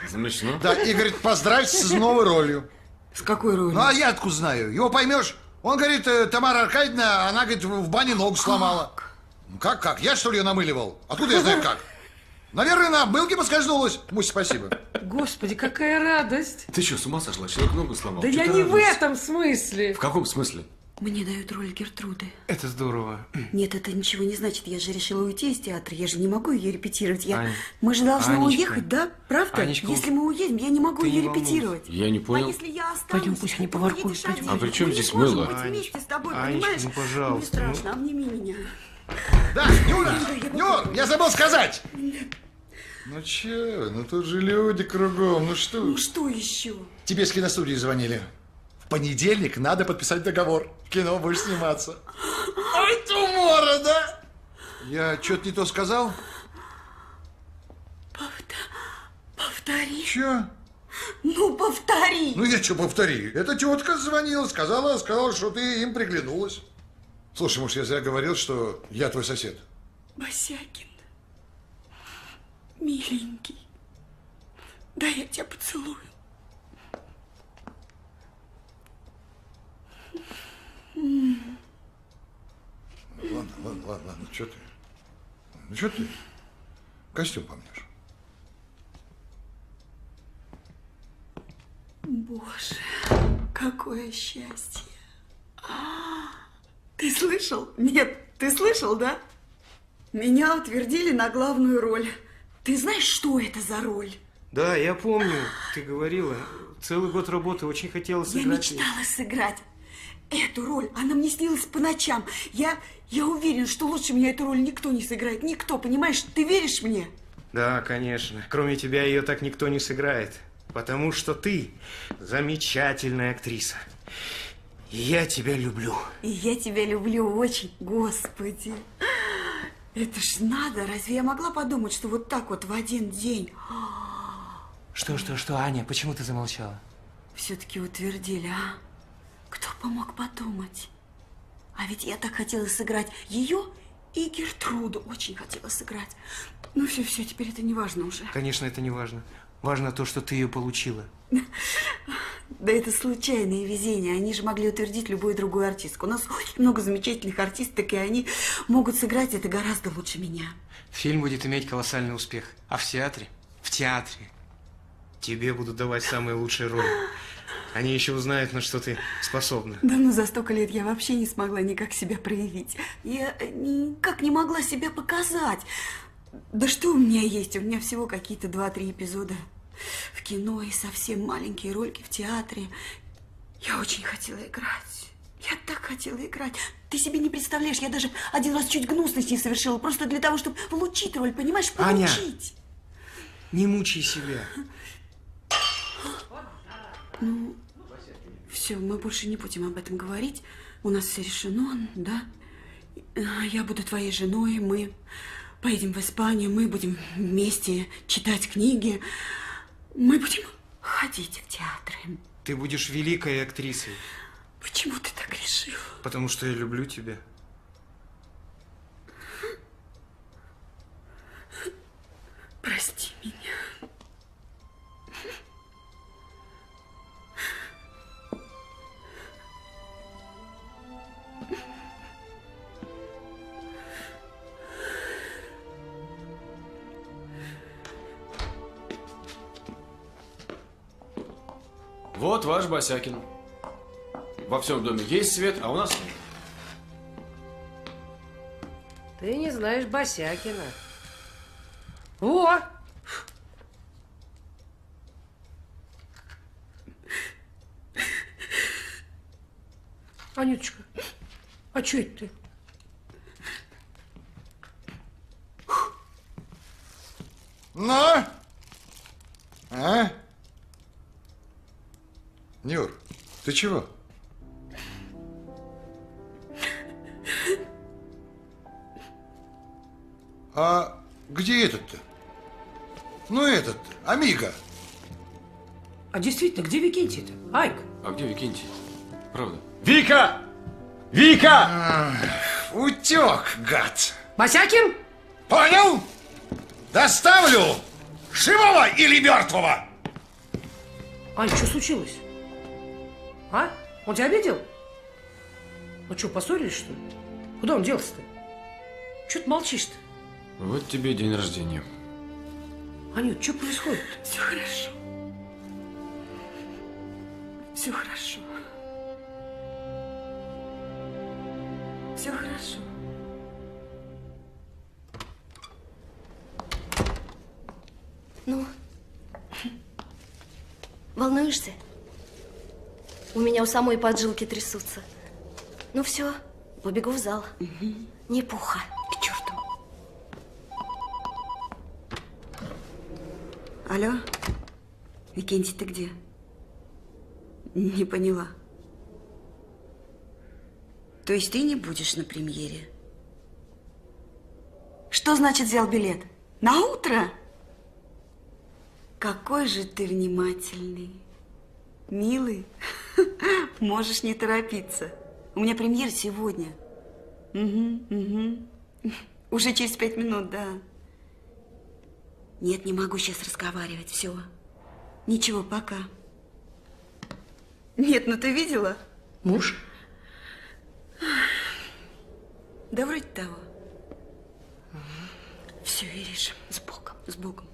Смешно. Да, и говорит, поздравь с новой ролью. С какой ролью? Ну, а я откуда знаю? Его поймешь? Он говорит, э, Тамара Аркадьевна, она, говорит, в бане ногу сломала. Ну, Как, как? Я, что ли, ее намыливал? Откуда я знаю, как? Наверное, на обмылке поскользнулась. Мусь, спасибо. Господи, какая радость. Ты что, с ума сошла? Человек ногу сломал. Да Чё я не в радуешься? этом смысле. В каком смысле? Мне дают роль Гертруды. Это здорово. Нет, это ничего не значит. Я же решила уйти из театра. Я же не могу ее репетировать. Я... Ань, Мы же должны Анечка. уехать, да? Правда? Анечка, Если мы уедем, я не могу ты ее не репетировать. Я не понял. А если я останусь? Пойдем, пусть они пойдем. один. А при чем Мы здесь не можем мыло? быть вместе с тобой, Анечка, понимаешь? ну, пожалуйста, Не страшно, обними меня. Да, Нюра, Нюр, я забыл сказать. Ну че, ну тут же люди кругом, ну что? Ну что еще? Тебе с киностудии звонили. В понедельник надо подписать договор. В кино будешь сниматься. Ой, ты умора, да? Я что-то не то сказал? Повтори. Че? Ну, повтори. Ну я что повтори? Эта тетка звонила, сказала, сказала, что ты им приглянулась. Слушай, может, я зря говорил, что я твой сосед. Босякин. Миленький. Да, я тебя поцелую. Ладно, ладно, ладно, ладно, что ты? Ну что ты? Костюм помнешь? Боже, какое счастье. А, Ты слышал? Нет, ты слышал, да? Меня утвердили на главную роль. Ты знаешь, что это за роль? Да, я помню, ты говорила. Целый год работы очень хотела Я сыграть. мечтала сыграть эту роль. Она мне снилась по ночам. Я, я уверена, что лучше меня эту роль никто не сыграет. Никто, понимаешь? Ты веришь мне? Да, конечно. Кроме тебя ее так никто не сыграет. Потому что ты замечательная актриса. И я тебя люблю. И я тебя люблю очень, господи. Это ж надо, разве я могла подумать, что вот так вот в один день Что, что, что, Аня, почему ты замолчала? все-таки утвердили, а? Кто бы мог подумать? А ведь я так хотела сыграть ее и Гертруду. Очень хотела сыграть. Ну все, все, теперь это не важно уже. Конечно, это не важно. Важно то, что ты ее получила. Да это случайное везение. Они же могли утвердить любую другую артистку. У нас очень много замечательных артисток, и они могут сыграть это гораздо лучше меня. Фильм будет иметь колоссальный успех. А в театре? В театре. Тебе будут давать самые лучшие роли. Они еще узнают, на что ты способна. Да ну за столько лет я вообще не смогла никак себя проявить. Я никак не могла себя показать. Да что у меня есть? У меня всего какие-то два-три эпизода в кино и совсем маленькие рольки в театре. Я очень хотела играть. Я так хотела играть. Ты себе не представляешь, я даже один раз чуть гнусность не совершила, просто для того, чтобы получить роль, понимаешь? Аня! Получить. Не мучай себя. Ну, все, мы больше не будем об этом говорить. У нас все решено, да? Я буду твоей женой, мы поедем в Испанию, мы будем вместе читать книги, мы будем ходить в театры. Ты будешь великой актрисой. Почему ты так решил? Потому что я люблю тебя. Вот ваш Босякин. Во всем доме есть свет, а у нас нет. Ты не знаешь Босякина. Во! Анюточка, а что это ты? Ну? А? Нюр, ты чего? А где этот-то? Ну этот, Амиго. А действительно, где Викентий-то? Айк, А где Викентий? Правда? Вика! Вика! Утек, гад. Босякин? Понял? Доставлю! Живого или мертвого? Ань, что случилось? А? Он тебя обидел? Ну что, поссорились, что ли? Куда он делся-то? Чего ты молчишь-то? Вот тебе день рождения. Анют, что происходит? Все хорошо. Все хорошо. Все хорошо. Ну, волнуешься? У меня у самой поджилки трясутся. Ну все, побегу в зал. Не пуха. К черту. Алло? Викентий, ты где? Не поняла. То есть ты не будешь на премьере? Что значит взял билет? На утро? Какой же ты внимательный. Милый, можешь не торопиться. У меня премьера сегодня. Угу, угу. Уже через пять минут, да. Нет, не могу сейчас разговаривать, все. Ничего, пока. Нет, ну ты видела? Муж? Да вроде того. Все, видишь, с Богом, с Богом.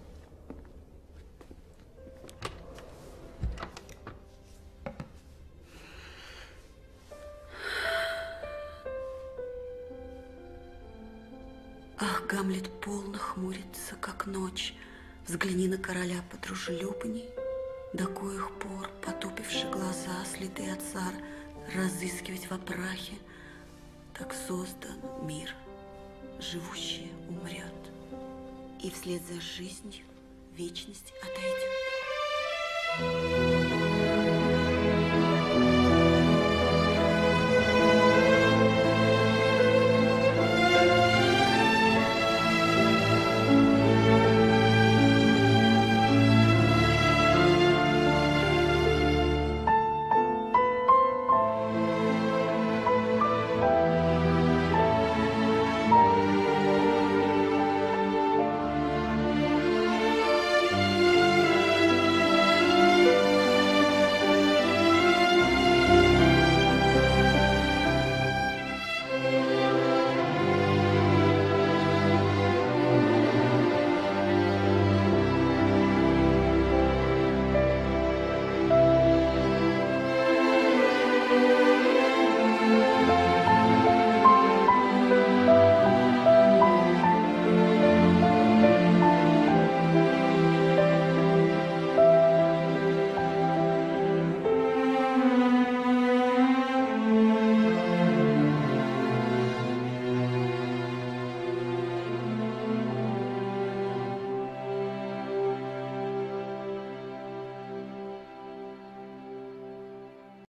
Ах, Гамлет полно хмурится, как ночь. Взгляни на короля подружелюбней, До коих пор, потупивши глаза, слитый от цар, Разыскивать в опрахе, Так создан мир, живущий умрет, И вслед за жизнью вечность отойдет.